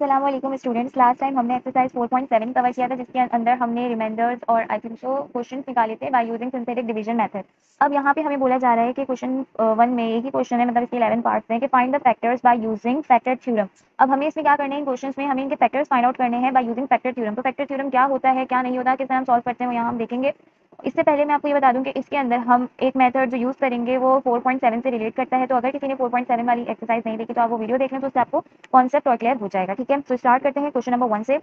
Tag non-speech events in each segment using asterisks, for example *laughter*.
Aslam students last time हमने exercise 4.7 cover किया था, जिसके अंदर हमने रिमाइंडर्स और आई थिंक सो क्वेश्चन निकाले थे by using synthetic division method अब यहाँ पे हमें बोला जा रहा है कि क्वेश्चन वन में एक ही क्वेश्चन है मतलब इसके 11 पार्ट्स हैं कि find the factors by using factor theorem अब हमें इसमें क्या करने हैं क्वेश्चन में? हमें इनके फैक्टर्स फाइंड आउट करने हैं बाय यूजिंग फैक्टर थ्योरम तो फैक्टर थ्योरम क्या होता है, क्या नहीं होता किस तरह हम सॉल्व करते हैं यहाँ हम देखेंगे. इससे पहले मैं आपको ये बता दूँ कि इसके अंदर हम एक मेथड जो यूज़ करेंगे, वो 4.7 से रिलेट करता है। तो अगर किसी ने 4.7 वाली एक्सरसाइज नहीं देखी तो आप वो वीडियो देख लें तो उससे आपको कॉन्सेप्ट और क्लियर हो जाएगा, ठीक है? तो स्टार्ट करते हैं क्वेश्चन नंबर वन से।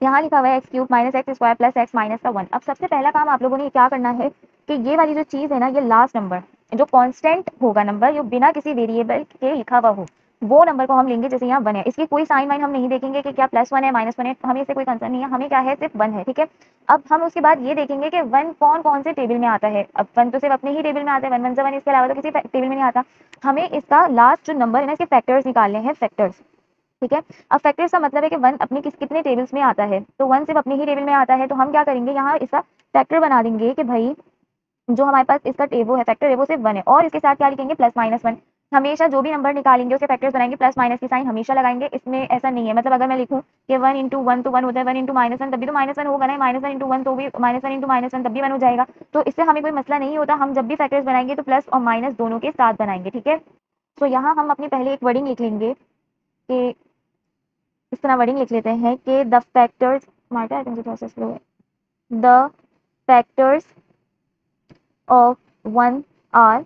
यहाँ लिखा हुआ है x cube minus x square plus x minus का वन अब सबसे पहला काम आप लोगों ने क्या करना है कि ये वाली जो चीज़ है ना, ये लास्ट नंबर जो कॉन्स्टेंट होगा नंबर जो बिना किसी वेरिएबल के लिखा हुआ हो वो नंबर को हम लेंगे जैसे यहाँ वन है। इसकी कोई साइन वाइन हम नहीं देखेंगे कि क्या प्लस वन है माइनस वन है। हमें इससे कोई कंसर्न नहीं है। हमें क्या है, सिर्फ़ वन है, ठीक है? अब हम उसके बाद ये देखेंगे कि वन कौन कौन से टेबल में आता है। अब वन तो सिर्फ़ अपने ही टेबल में आता है। वन वन से वन इसके अलावा तो किसी टेबल में नहीं आता। हमें इसका लास्ट जो नंबर है ना, इसके फैक्टर्स निकालने हैं फैक्टर्स ठीक है? अब फैक्टर्स का मतलब है कि वन अपने किस कितने टेबल्स में आता है। तो वन सिर्फ़ अपने ही टेबल में आता है। तो हम क्या करेंगे, यहाँ इसका फैक्टर बना देंगे कि भाई, जो हमारे पास इसका टेबल है फैक्टर है, वो सिर्फ़ वन है। और इसके साथ क्या लिखेंगे? प्लस माइनस वन हमेशा जो भी नंबर निकालेंगे उसके फैक्टर्स बनाएँगे प्लस माइनस की साइन हमेशा लगाएँगे, इसमें ऐसा नहीं है। मतलब अगर मैं लिखूं कि वन इंटू वन तो वन होता है वन इंटू माइनस वन तभी तो माइनस वन होगा ना माइनस वन इंटू वन तो भी minus one into minus one तब भी वन हो जाएगा। तो इससे हमें कोई मसला नहीं होता। हम जब भी फैक्टर्स बनाएँगे तो प्लस और माइनस दोनों के साथ बनाएँगे, ठीक है? तो यहाँ हम अपनी पहले एक वर्डिंग लिख लेंगे कि इस तरह वर्डिंग लिख लेते हैं कि the factors process the factors of one are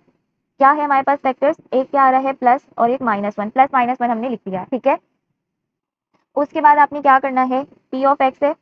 क्या है हमारे पास फैक्टर्स एक क्या आ रहा है? प्लस और एक minus one plus minus one हमने लिख दिया ठीक है? उसके बाद आपने क्या करना है? पी ऑफ़ एक्स है।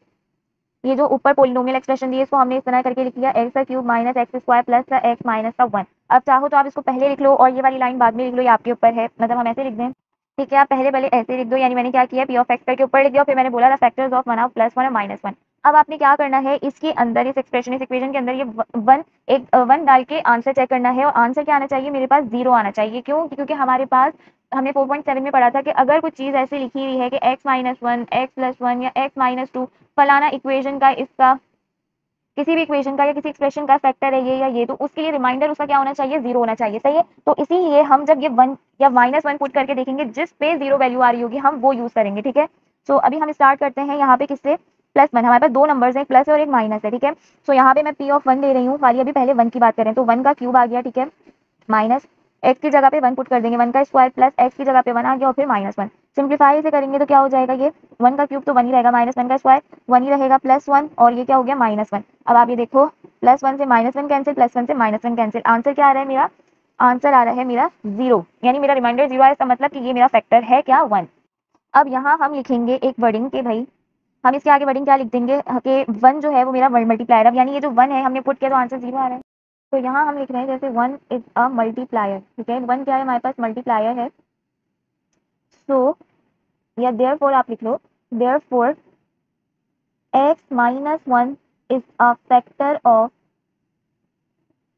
ये जो ऊपर पोलिनोमियल एक्सप्रेशन दिए इसको हमने इस तरह करके लिख लिया एक्स का cube minus x square plus x minus का वन अब चाहो तो आप इसको पहले लिख लो और ये वाली लाइन बाद में लिख लो, ये आपके ऊपर है। मतलब हम ऐसे लिख दें। ठीक है, आप पहले पहले ऐसे लिख दो, यानी मैंने क्या किया? पी ऑफ़ एक्स करके ऊपर लिख दिया फिर मैंने बोला था factors of one of plus one और माइनस वन अब आपने क्या करना है? इसके अंदर, इस एक्सप्रेशन इस इक्वेशन के अंदर ये वन, एक वन डाल के आंसर चेक करना है और आंसर क्या आना चाहिए? मेरे पास ज़ीरो आना चाहिए। क्यों? क्योंकि हमारे पास, हमने 4.7 में पढ़ा था कि अगर कुछ चीज़ ऐसी लिखी हुई है कि x minus one x plus one या x माइनस टू फलाना इक्वेशन का इसका, किसी भी इक्वेशन का या किसी एक्सप्रेशन का फैक्टर है ये या ये तो उसके लिए रिमाइंडर उसका क्या होना चाहिए? ज़ीरो होना चाहिए। सही है? तो इसीलिए हम जब ये वन या माइनस वन पुट करके देखेंगे, जिस पे ज़ीरो वैल्यू आ रही होगी, हम वो यूज़ करेंगे, ठीक है? तो अभी हम स्टार्ट करते हैं यहाँ पे किससे? प्लस वन, हमारे पास दो नंबर्स हैं, प्लस और एक माइनस है, ठीक है? सो यहाँ पे मैं पी ऑफ़ वन ले रही हूँ। खाली अभी पहले वन की बात करें तो वन का क्यूब आ गया, ठीक है? माइनस एक्स की जगह पे वन पुट कर देंगे वन का स्क्वायर प्लस एक्स की जगह पे वन आ गया और फिर माइनस वन सिंप्लीफाई से करेंगे तो क्या हो जाएगा ये? वन का क्यूब तो वन ही रहेगा माइनस वन का स्क्वायर वन ही रहेगा प्लस वन और ये क्या हो गया? माइनस वन अब आप ये देखो प्लस वन से minus one cancel plus one से माइनस वन कैंसिल आंसर क्या आ रहा है मेरा? आंसर आ रहा है मेरा ज़ीरो यानी मेरा रिमाइंडर ज़ीरो है इसका मतलब कि ये मेरा फैक्टर है क्या? वन अब यहाँ हम लिखेंगे एक वर्डिंग के भाई हम इसके आगे वर्डिंग क्या लिख देंगे? कि वन जो है वो मेरा मल्टीप्लायर अब यानी ये जो वन है, हमने पुट किया तो आंसर ज़ीरो आ रहा है। तो यहाँ हम लिख रहे हैं, जैसे वन इज़ अ मल्टीप्लायर ठीक है? वन क्या है? हमारे पास मल्टीप्लायर है। सो या देयर फोर आप लिख लो therefore x minus one is a factor of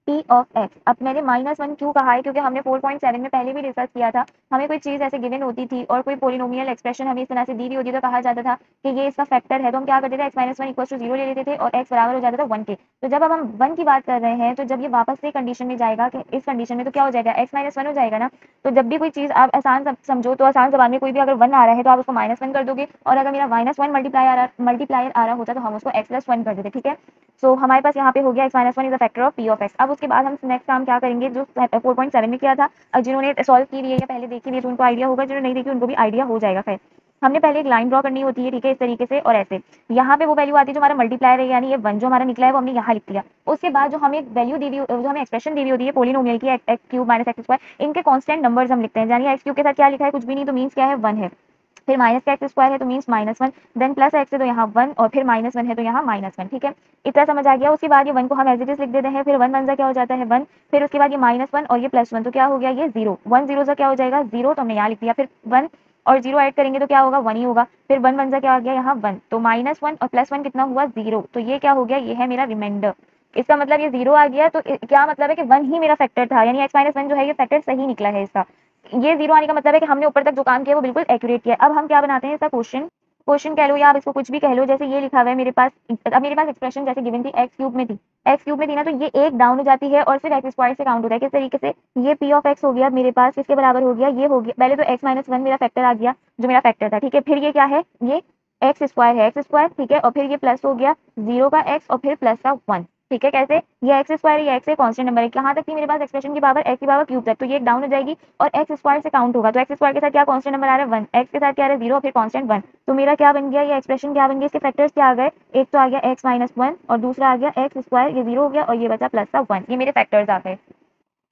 P of x अब मैंने माइनस वन क्यों कहा है? क्योंकि हमने 4.7 में पहले भी डिस्कस किया था। हमें कोई चीज़ ऐसे गिवन होती थी और कोई पोलिनोमियल एक्सप्रेशन हमें इस तरह से दी हुई होती तो कहा जाता था कि ये इसका फैक्टर है। तो हम क्या करते थे? X minus one equal to zero ले लेते थे और एक्स बराबर हो जाता था वन के तो जब अब हम वन की बात कर रहे हैं तो जब ये वापस से कंडीशन में जाएगा कि इस कंडीशन में तो क्या हो जाएगा? एक्स माइनस वन हो जाएगा ना? तो जब भी कोई चीज़ आप आसान समझो तो आसान जबान में कोई भी अगर वन आ रहा है तो आप उसको माइनस वन कर दोगे। और अगर मेरा माइनस वन मल्टीप्लाई आ रहा आ रहा होता तो हम उसको एक्स प्लस वन कर देते, ठीक है? सो हमारे पास यहाँ पे हो गया x minus one is a factor of P of x अब उसके बाद हम नेक्स्ट काम क्या करेंगे, जो 4.7 में किया था, और जिन्होंने सॉल्व की हुई है, या पहले देखी हुई है तो उनको आइडिया होगा, जिन्होंने नहीं देखी, उनको भी आइडिया हो जाएगा, खैर। हमने पहले एक लाइन ड्रॉ करनी होती है, ठीक है, इस तरीके से और ऐसे। यहाँ पे वो वैल्यू आती है जो हमारा मल्टीप्लायर है, यानी ये वन जो हमारा निकला है, वो हमने यहाँ लिख दिया। उसके बाद जो हमें वैल्यू दी हुई जो हमें एक्सप्रेशन दी हुई होती है पोलिनोमियल की x cube minus x square इनके कॉन्स्टेंट नंबर्स हम लिखते हैं, यानी एक्स क्यूब के साथ क्या लिखा है, कुछ भी नहीं तो मीन्स क्या है वन है। फिर माइनस का एक्स स्क्वायर है तो means minus one then plus x है तो यहाँ वन और फिर माइनस वन है तो यहाँ माइनस वन ठीक है? इतना समझ आ गया। उसके बाद ये वन को हम एज इट इज़ लिख देते हैं। फिर वन वन क्या हो जाता है? वन फिर उसके बाद ये माइनस वन और ये प्लस वन तो क्या हो गया? ये ज़ीरो वन ज़ीरो सा क्या हो जाएगा? ज़ीरो तो हमने यहाँ लिख दिया। फिर वन और ज़ीरो ऐड करेंगे तो क्या होगा? वन ही होगा। फिर वन वन क्या आ गया? यहाँ वन तो माइनस वन और प्लस वन कितना हुआ? ज़ीरो तो ये क्या हो गया? ये है मेरा रिमाइंडर इसका मतलब ये ज़ीरो आ गया तो क्या मतलब है कि वन ही मेरा फैक्टर था? यानी एक्स माइनस वन जो है, ये फैक्टर सही निकला है इसका। ये ज़ीरो आने का मतलब है कि हमने ऊपर तक जो काम किया वो बिल्कुल एक्यूरेट किया अब हम क्या बनाते हैं इसका क्वेश्चन क्वेश्चन कह लो या आप इसको कुछ भी कह लो, जैसे ये लिखा हुआ है, मेरे पास, अब मेरे पास एक्सप्रेशन जैसे गिवन थी एक्स क्यूब में थी। एक्स क्यूब में थी ना तो ये एक डाउन हो जाती है और फिर एक्स स्क्वायर से काउंट होता है। किस तरीके से? ये पी ऑफ़ एक्स हो गया मेरे पास, किसके बराबर हो गया? ये हो गया। पहले तो एक्स माइनस वन मेरा फैक्टर आ गया, जो मेरा फैक्टर था, ठीक है? फिर ये क्या है? ये एक्स स्क्वायर है एक्स स्क्वायर ठीक है? और फिर ये प्लस हो गया ज़ीरो का एक्स और फिर प्लस का वन ठीक है, कैसे? ये एक्स स्क्वायर ये एक्स कॉन्स्टेंट नंबर है। कहाँ तक थी मेरे पास एक्सप्रेशन की पावर एक्स की पावर क्यूब तक तो ये एक डाउन हो जाएगी और एक्स स्क्वायर से काउंट होगा। तो एक्स स्क्वायर के साथ क्या कॉन्स्टेंट नंबर आ रहा है? वन एक्स के साथ क्या है? ज़ीरो फिर कॉन्स्टेंट वन तो मेरा क्या बन गया? ये एक्सप्रेशन क्या बन गया? इसके फैक्टर्स क्या आ गए? एक तो आ गया एक्स माइनस वन और दूसरा आ गया एक्स स्क्वायर ये ज़ीरो हो गया और ये बचा प्लस का वन ये मेरे फैक्टर्स आ गए।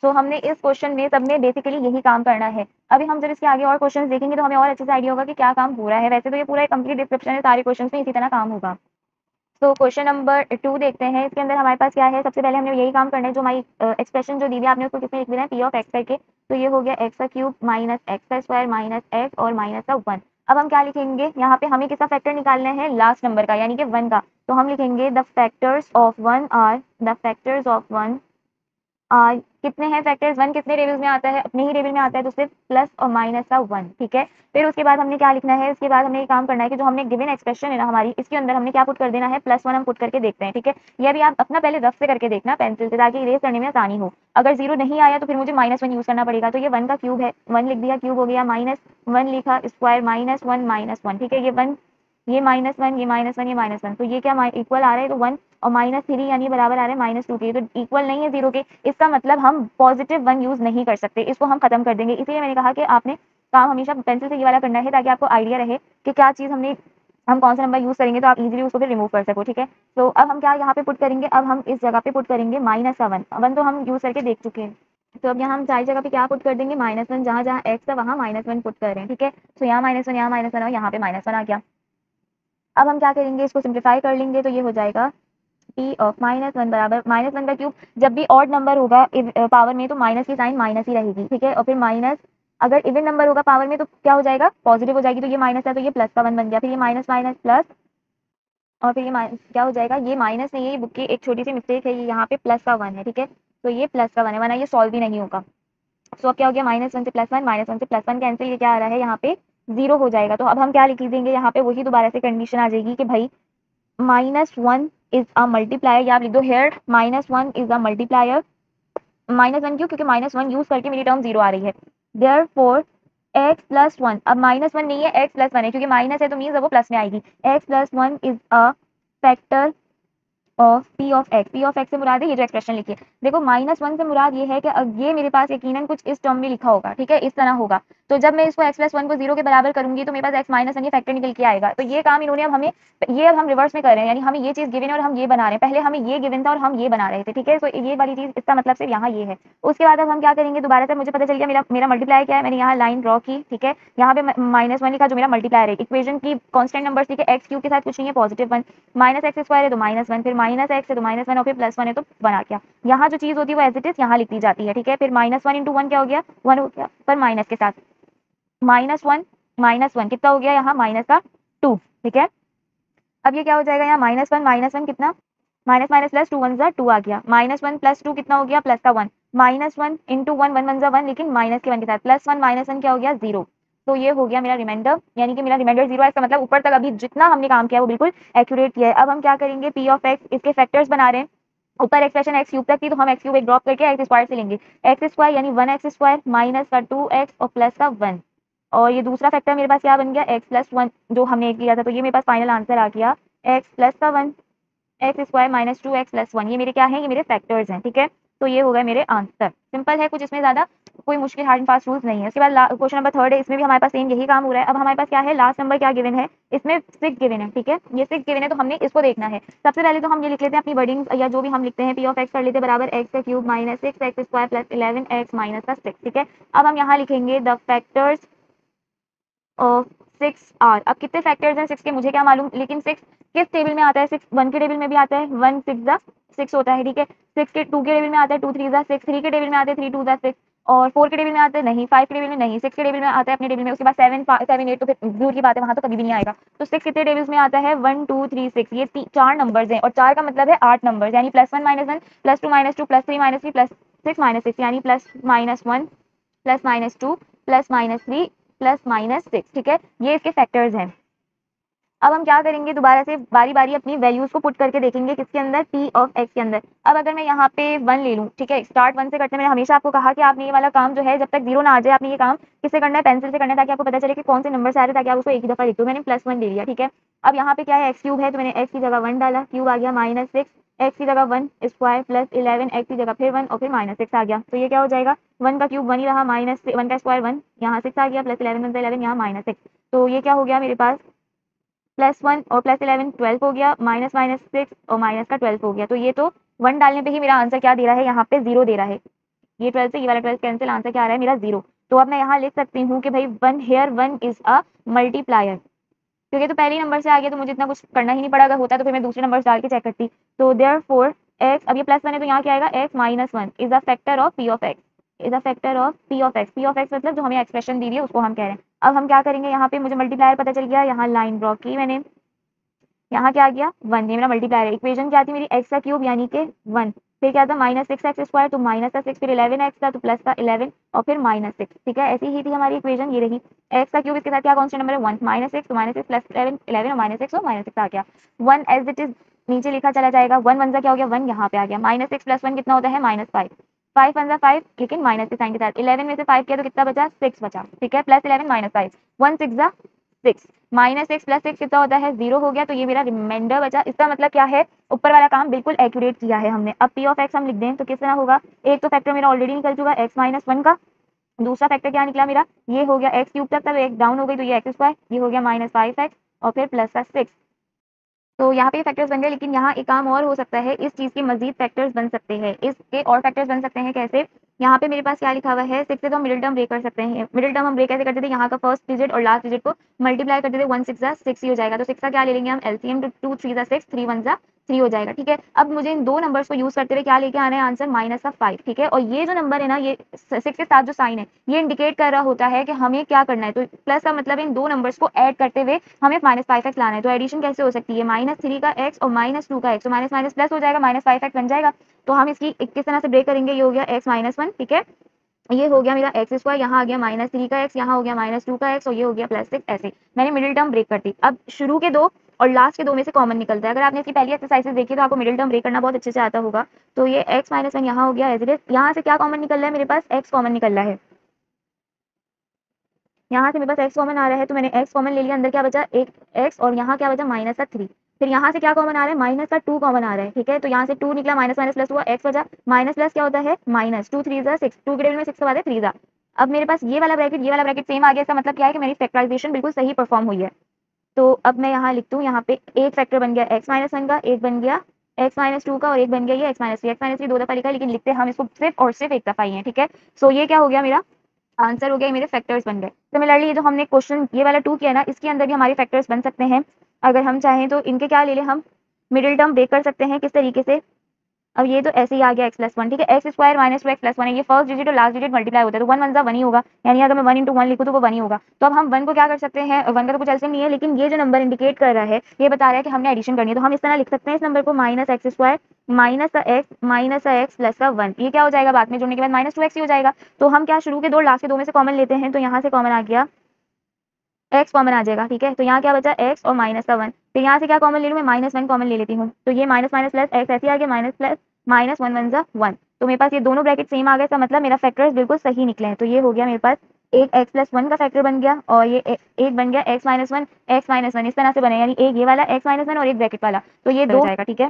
तो हमने इस क्वेश्चन में, सब में बेसिकली यही काम करना है। अभी हम जब इसके आगे और क्वेश्चन देखेंगे तो हमें और अच्छे से आइडिया होगा कि क्या काम हो रहा है। वैसे तो ये पूरा कंप्लीट डिस्क्रिप्शन है, सारे क्वेश्चन में इसी तरह काम होगा। तो क्वेश्चन नंबर टू देखते हैं। इसके अंदर हमारे पास क्या है? सबसे पहले हमने यही काम करना है जो हमारी एक्सप्रेशन जो दी है, आपने उसको किसमें लिख देना है? पी ऑफ़ एक्स करके। तो ये हो गया एक्स का क्यूब माइनस एक्स का स्क्वायर माइनस एक्स और माइनस का वन अब हम क्या लिखेंगे? यहाँ पे हमें किसका फैक्टर निकालना है? लास्ट नंबर का, यानी कि वन का। तो हम लिखेंगे the factors of one are the factors of one कितने हैं फैक्टर्स वन कितने टेबल्स में आता है? अपने ही टेबल में आता है तो सिर्फ़ प्लस और माइनस का वन ठीक है? फिर उसके बाद हमने क्या लिखना है? उसके बाद हमने ये काम करना है कि जो हमने गिवन एक्सप्रेशन है ना हमारी, इसके अंदर हमने क्या पुट कर देना है? प्लस वन हम पुट करके देखते हैं, ठीक है? यह भी आप अपना पहले रफ से करके देखना पेंसिल से, ताकि इरेज करने में आसानी हो। अगर ज़ीरो नहीं आया तो फिर मुझे माइनस वन यूज़ करना पड़ेगा। तो ये वन का क्यूब है। वन लिख दिया क्यूब हो गया माइनस वन लिखा square minus one minus one ठीक है? ये वन ये माइनस वन, ये माइनस वन, ये माइनस वन। तो ये क्या इक्वल आ रहा है तो वन और माइनस थ्री यानी बराबर आ रहा है माइनस टू के। तो इक्वल नहीं है ज़ीरो के, इसका मतलब हम पॉजिटिव वन यूज़ नहीं कर सकते। इसको हम खत्म कर देंगे। इसलिए मैंने कहा कि आपने काम हमेशा पेंसिल से ये वाला करना है ताकि आपको आइडिया रहे कि क्या चीज़ हमने, हम कौन सा नंबर यूज़ करेंगे तो आप इजीली उसको फिर रिमूव कर सको, ठीक है? तो अब हम क्या यहाँ पे पुट करेंगे? अब हम इस जगह पे पुट करेंगे माइनस का वन वन तो हम यूज़ करके देख चुके हैं। तो अब यहाँ हम सारी जगह पे क्या पुट कर देंगे? माइनस वन जहाँ जहाँ एक्स है वहाँ माइनस वन पुट कर रहे हैं, ठीक है? तो यहाँ माइनस वन यहाँ माइनस वन और यहाँ पे माइनस वन आ गया। अब हम क्या करेंगे, इसको सिंप्लीफाई कर लेंगे तो ये हो जाएगा पी ऑफ़ माइनस वन बराबर माइनस वन का क्यूब जब भी ऑड नंबर होगा पावर में तो माइनस की साइन माइनस ही रहेगी, ठीक है? और फिर माइनस अगर इवन नंबर होगा पावर में तो क्या हो जाएगा? पॉजिटिव हो जाएगी तो ये माइनस है तो ये प्लस का वन बन गया, फिर ये माइनस माइनस प्लस और फिर ये माइनस क्या हो जाएगा? ये माइनस नहीं है, ये बुक की एक छोटी सी मिस्टेक है, ये यहाँ पे प्लस का वन है, ठीक है? तो ये प्लस का वन है, वरना ये सॉल्व भी नहीं होगा। सो अब क्या हो गया? माइनस वन से प्लस वन माइनस वन से प्लस वन कैंसिल ये क्या आ रहा है यहाँ पे? ज़ीरो हो जाएगा। तो अब हम क्या लिख देंगे? यहाँ पे वही दोबारा से कंडीशन आ जाएगी कि भाई minus one is a multiplier या आप लिख दो here minus one is a multiplier minus one क्यों? क्योंकि माइनस वन यूज़ करके मेरी टर्म ज़ीरो आ रही है। There four x plus one अब माइनस वन नहीं है एक्स प्लस वन है। क्योंकि माइनस है तो मीन वो प्लस में आएगी। X plus one is a factor of P of x P of x से मुराद है, ये जो एक्सप्रेशन लिखिए देखो माइनस वन से मुराद ये है कि अब ये मेरे पास यकीनन कुछ इस टर्म में लिखा होगा, ठीक है? इस तरह होगा। तो जब मैं इसको एक्स प्लस वन को ज़ीरो के बराबर करूँगी तो मेरे पास एक्स माइनस वन ये फैक्टर निकल के आएगा। तो ये काम इन्होंने अब हमें, ये अब हम रिवर्स में कर रहे हैं, यानी हमें ये चीज़ गिवन है और हम ये बना रहे हैं। पहले हमें ये गिवन था और हम ये बना रहे थे, ठीक है? तो ये वाली चीज़, इसका मतलब सिर्फ़ यहाँ ये है। उसके बाद अब हम क्या करेंगे दोबारा से? मुझे पता चल गया, मेरा मेरा मल्टीप्लाई क्या है? मैंने यहाँ लाइन ड्रॉ की, ठीक है? यहाँ पे माइनस वन लिखा जो मेरा मल्टीप्लायर है। इक्वेशन की कॉन्स्टेंट नंबर ठीक है? एक्स क्यू के साथ कुछ नहीं है positive one minus x square है तो माइनस वन फिर माइनस एक्स है तो माइनस वन और फिर प्लस वन है तो आ गया यहाँ जो चीज़ होती है वो एज इट इज़ यहाँ लिख दी जाती है, ठीक है? फिर माइनस वन इंटू वन क्या हो गया? वन हो गया, पर माइनस के साथ। माइनस वन माइनस वन, कितना हो गया यहाँ? माइनस का टू, ठीक है? अब ये क्या हो जाएगा यहाँ? माइनस वन माइनस वन कितना? Minus minus plus two, one ज़ा टू आ गया। माइनस वन प्लस टू कितना हो गया? प्लस का one. Minus one into one one one ज़ा वन, लेकिन माइनस के वन के साथ। प्लस वन, माइनस वन क्या हो गया? ज़ीरो। तो ये हो गया मेरा रिमाइंडर यानी कि मेरा रिमाइंडर ज़ीरो है। इसका मतलब ऊपर तक अभी जितना हमने काम किया वो बिल्कुल एक्यूरेट किया है। अब हम क्या करेंगे? पी ऑफ़ एक्स इसके फैक्टर्स बना रहे हैं। ऊपर एक्सप्रेशन एक्स क्यूब तक थी तो हम एक्स क्यूब एक ड्रॉप करके एक्स स्क्वायर से लेंगे। एक्स स्क्वायर यानी वन एक्स स्क्वायर माइनस का टू एक्स और प्लस का वन और ये दूसरा फैक्टर मेरे पास क्या बन गया? एक्स प्लस वन जो हमने किया था तो ये मेरे पास फाइनल आंसर आ गया। एक्स प्लस का one x square minus two x plus one ये मेरे क्या है? ये मेरे फैक्टर्स हैं, ठीक है? तो ये हो गए मेरे आंसर सिंपल है, कुछ इसमें ज़्यादा कोई मुश्किल हार्ड एंड फास्ट रूल्स नहीं है। उसके बाद क्वेश्चन नंबर थर्ड है, इसमें भी हमारे पास सेम यही काम हो रहा है। अब हमारे पास क्या है? लास्ट नंबर क्या गिवन है? इसमें सिक्स गिवन है, ठीक है? ये सिक्स गिवन है तो हमने इसको देखना है। सबसे पहले तो हम ये लिख लेते हैं अपनी वर्डिंग या जो भी हम लिखते हैं पी ऑफ़ एक्स कर लेते हैं, बराबर एक्स का cube minus six x square plus eleven x minus का सिक्स ठीक है? अब हम यहाँ लिखेंगे द फैक्टर्स सिक्स आर अब कितने फैक्टर्स हैं सिक्स के? मुझे क्या मालूम? लेकिन सिक्स किस टेबल में आता है? सिक्स वन के टेबल में भी आता है वन सिक्स द सिक्स होता है, ठीक है? सिक्स के टू के टेबल में आता है two three the six three के टेबल में आते हैं थ्री टू द सिक्स और फोर के टेबल में आता है, नहीं फाइव के टेबल में नहीं सिक्स के टेबल में आता है अपने टेबल में, उसके बाद सेवन सेवन एट तो फिर दूर की बात है, वहाँ तो कभी भी नहीं आएगा। तो सिक्स कितने टेबल्स में आता है? वन टू थ्री सिक्स ये चार नंबर्स हैं, और चार का मतलब है आठ नंबर यानी plus one minus one plus two minus two plus three minus three plus six minus six यानी plus minus one plus minus two plus minus three plus minus six ठीक है? ये इसके फैक्टर्स हैं। अब हम क्या करेंगे? दोबारा से बारी बारी अपनी वैल्यूज़ को पुट करके देखेंगे किसके अंदर? पी ऑफ़ एक्स के अंदर। अब अगर मैं यहाँ पे वन ले लूँ, ठीक है? स्टार्ट वन से करते हैं मैंने हमेशा आपको कहा कि आपने ये वाला काम जो है, जब तक ज़ीरो ना आ जाए, आपने ये काम किससे करना है? पेंसिल से करना है, ताकि आपको पता चले कि कौन से नंबर से आ रहे ताकि आप उसको एक ही दफ़ा लिख दो। मैंने प्लस वन ले लिया, ठीक है? अब यहाँ पे क्या है? एक्स क्यूब है तो मैंने एक्स की जगह वन डाला। क्यूब आ गया माइनस सिक्स एक्स की जगह one square plus eleven x की जगह फिर वन और फिर माइनस सिक्स आ गया। तो ये क्या हो जाएगा? वन का क्यूब वन ही रहा माइनस वन का स्क्वायर वन यहाँ सिक्स आ गया प्लस इलेवन वन इलेवन यहाँ माइनस सिक्स तो ये क्या हो गया मेरे पास? प्लस वन और प्लस इलेवन ट्वेल्व हो गया माइनस माइनस सिक्स और माइनस का ट्वेल्व हो गया। तो ये तो वन डालने पर ही मेरा आंसर क्या दे रहा है? यहाँ पे ज़ीरो दे रहा है। ये ट्वेल्व से ये वाला ट्वेल्व कैंसिल आंसर क्या आ रहा है? मेरा ज़ीरो तो अब मैं यहाँ लिख सकती हूँ कि भाई one here one is a multiplier क्योंकि तो पहले नंबर से आ गया तो मुझे इतना कुछ करना ही नहीं पड़ा। अगर होता तो फिर मैं दूसरे नंबर डाल के चेक करती। तो देयर फोर एक्स अब ये प्लस वन है तो यहाँ क्या आएगा? X minus one is a factor of P of x is a factor of P of x P of x मतलब जो हमें एक्सप्रेशन दी है, उसको हम कह रहे हैं। अब हम क्या करेंगे? यहाँ पे मुझे मल्टीप्लायर पता चल गया। यहाँ लाइन ड्रॉ की मैंने। यहाँ क्या आ गया? वन ये मेरा मल्टीप्लायर इक्वेशन क्या थी मेरी? एक्स का क्यूब यानी कि वन फिर क्या था? माइनस सिक्स एक्स स्क्वायर तो माइनस का सिक्स फिर इलेवन एक्स था तो प्लस का इलेवन और फिर माइनस सिक्स ठीक है? ऐसी ही थी हमारी इक्वेशन ये रही। एक्स का क्यूब इसके साथ क्या कॉन्स्टेंट नंबर है? One minus six minus six plus eleven eleven और माइनस सिक्स और माइनस सिक्स आ गया। वन एज इट इज़ नीचे लिखा चला जाएगा। वन वन सा क्या हो गया? वन यहाँ पे आ गया। माइनस सिक्स प्लस वन कितना होता है? माइनस फाइव फाइव वन सा फाइव लेकिन माइनस के साइन के साथ। इलेवन में से फाइव किया तो कितना बचा? सिक्स बचा, ठीक है? Plus eleven minus five one six six minus six plus six कितना होता है? ज़ीरो हो गया तो ये मेरा रिमाइंडर बचा। इसका मतलब क्या है? ऊपर वाला काम बिल्कुल एक्यूरेट किया है हमने। अब पी ऑफ़ एक्स हम लिख दें तो किस तरह होगा? एक तो फैक्टर मेरा ऑलरेडी निकल चुका एक्स माइनस वन का। दूसरा फैक्टर क्या निकला मेरा? ये हो गया एक्स क्यूब तक, तब एक डाउन हो गई तो ये एक्स स्क्वायर ये हो गया माइनस फाइव एक्स और फिर प्लस का सिक्स तो यहाँ पे फैक्टर्स बन गए, लेकिन यहाँ एक काम और हो सकता है, इस चीज़ के मजीद फैक्टर्स बन सकते हैं। इसके और फैक्टर्स बन सकते हैं कैसे? यहाँ पे मेरे पास क्या लिखा हुआ है? सिक्स से तो हम मिडिल टर्म ब्रेक कर सकते हैं। मिडिल टर्म हम ब्रेक कैसे करते थे? यहाँ का फ़र्स्ट डिजिट और लास्ट डिजिट को मल्टीप्लाई करते थे। वन सिक्स सिक्स ही हो जाएगा। तो सिक्स का क्या ले लेंगे हम? एलसीएम टू टू थ्री जा सिक्स थ्री वन जा थ्री हो जाएगा। ठीक है? अब मुझे इन दो नंबर्स को यूज़ करते हुए क्या लेके आना है? आंसर माइनस का फाइव ठीक है? और ये जो नंबर है ना, ये सिक्स के साथ जो साइन है, ये इंडिकेट कर रहा होता है कि हमें क्या करना है। तो प्लस का मतलब इन दो नंबर्स को ऐड करते हुए हमें माइनस फाइव एक्स लाना है। तो एडिशन कैसे हो सकती है? माइनस थ्री का एक्स और माइनस टू का एक्स तो माइनस माइनस प्लस हो जाएगा माइनस फाइव एक्स बन जाएगा। तो हम इसकी किस तरह से ब्रेक करेंगे? ये हो गया एक्स माइनस वन ठीक है? ये हो गया मेरा एक्स स्क्वायर यहाँ आ गया माइनस थ्री का एक्स यहाँ हो गया माइनस टू का एक्स और ये हो गया प्लस सिक्स ऐसे। मैंने मिडिल टर्म ब्रेक कर दी। अब शुरू के दो और लास्ट के दो में से कॉमन निकलता है। अगर आपने इसकी पहली एक्सरसाइजेस देखी तो आपको मिडिल टर्म ब्रेक करना बहुत अच्छे से आता होगा। तो ये एक्स माइनस वन यहाँ हो गया एज इट इज़ यहाँ से क्या कॉमन निकल रहा है मेरे पास? एक्स कॉमन निकल रहा है। यहाँ से मेरे पास एक्स कॉमन आ रहा है तो मैंने एक्स कॉमन ले लिया। अंदर क्या बचा? एक एक्स और यहाँ क्या बचा? माइनस का थ्री फिर यहाँ से क्या कॉमन आ रहा है? माइनस का टू कॉमन आ रहा है, ठीक है? तो यहाँ से टू निकला माइनस माइनस प्लस हुआ एक्स बचा। माइनस प्लस क्या होता है? माइनस टू थ्री जा सिक्स टू के टेबल में सिक्स के है थ्री जा अब मेरे पास ये वाला ब्रैकेट ये वाला ब्रैकेट सेम आ गया। इसका मतलब क्या है कि मेरी फैक्टराइजेशन बिल्कुल सही परफॉर्म हुई है। तो अब मैं यहाँ लिख हूँ, यहाँ पे एक फैक्टर बन गया एक्स माइनस वन का, एक बन गया एक्स माइनस टू का और एक बन गया ये x minus three x minus three दो दफ़ा लिखा, लेकिन लिखते हम इसको सिर्फ़ और सिर्फ़ एक दफ़ा ही है, ठीक है? सो ये क्या हो गया मेरा? आंसर हो गया मेरे फैक्टर्स बन गए। सिमिलरली ये जो हमने क्वेश्चन ये वाला टू किया ना, इसके अंदर भी हमारे फैक्टर्स बन सकते हैं। अगर हम चाहें तो इनके क्या ले लें हम? मिडिल टर्म ब्रेक कर सकते हैं किस तरीके से? अब ये तो ऐसे ही आ गया एक्स प्लस वन ठीक है? X square minus two x plus one है। ये फ़र्स्ट डिजिट और लास्ट डिजिट मल्टीप्लाई होता है तो वन वन वन ही होगा। यानी अगर मैं वन इंटू वन लिखूँ तो वो वन ही होगा। तो अब हम वन को क्या कर सकते हैं? वन का तो कुछ ऐसे नहीं है, लेकिन ये जो नंबर इंडिकेट कर रहा है, ये बता रहा है कि हमने एडिशन करनी है। तो हम इस तरह लिख सकते हैं इस नंबर को minus x square minus x minus x plus का वन ये क्या हो जाएगा बाद में? जोड़ने के बाद माइनस टू एक्स ही हो जाएगा। तो हम क्या शुरू के दो लास्ट के दो में से कॉमन लेते हैं तो यहाँ से कॉमन आ गया। एक्स कॉमन आ जाएगा, ठीक है? तो यहाँ क्या बचा? एक्स और माइनस का वन फिर यहाँ से क्या कॉमन ले लूँ मैं? माइनस वन कॉमन ले लेती हूँ। तो ये माइनस माइनस प्लस एक्स ऐसे आ गया minus plus minus one one ज़ा वन तो मेरे पास ये दोनों ब्रैकेट सेम आ गए, इसका मतलब मेरा फैक्टर्स बिल्कुल सही निकले हैं। तो ये हो गया मेरे पास एक एक्स प्लस वन का फैक्टर बन गया और ये एक बन गया x minus one x minus one इस तरह से बने यानी एक ये वाला एक्स माइनस वन और एक ब्रैकेट वाला। तो ये दो जाएगा, ठीक है?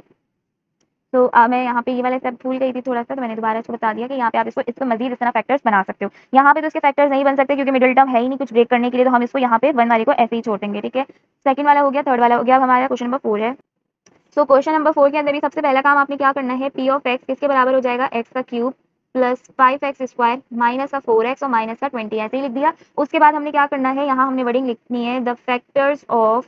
तो आ, मैं यहाँ पे ये वाला स्टेप भूल गई थी थोड़ा सा तो मैंने दोबारा इसको बता दिया कि यहाँ पे आप इसको इसको मजीद तरह फैक्टर्स बना सकते हो। यहाँ पे तो इसके फैक्टर्स नहीं बन सकते क्योंकि मिडिल टर्म है ही नहीं कुछ ब्रेक करने के लिए तो हम इसको यहाँ पे वन वाले को ऐसे ही छोड़ देंगे ठीक है? सेकंड वाला हो गया थर्ड वाला हो गया अब हमारा क्वेश्चन नंबर फोर है। सो क्वेश्चन नंबर फोर के अंदर भी सबसे पहला काम आपने क्या करना है? पी ऑफ़ एक्स किसके बराबर हो जाएगा? एक्स का cube plus five x square minus का फोर एक्स और माइनस का ट्वेंटी ऐसे ही लिख दिया। उसके बाद हमने क्या करना है? यहाँ हमने वर्डिंग लिखनी है द फैक्टर्स ऑफ़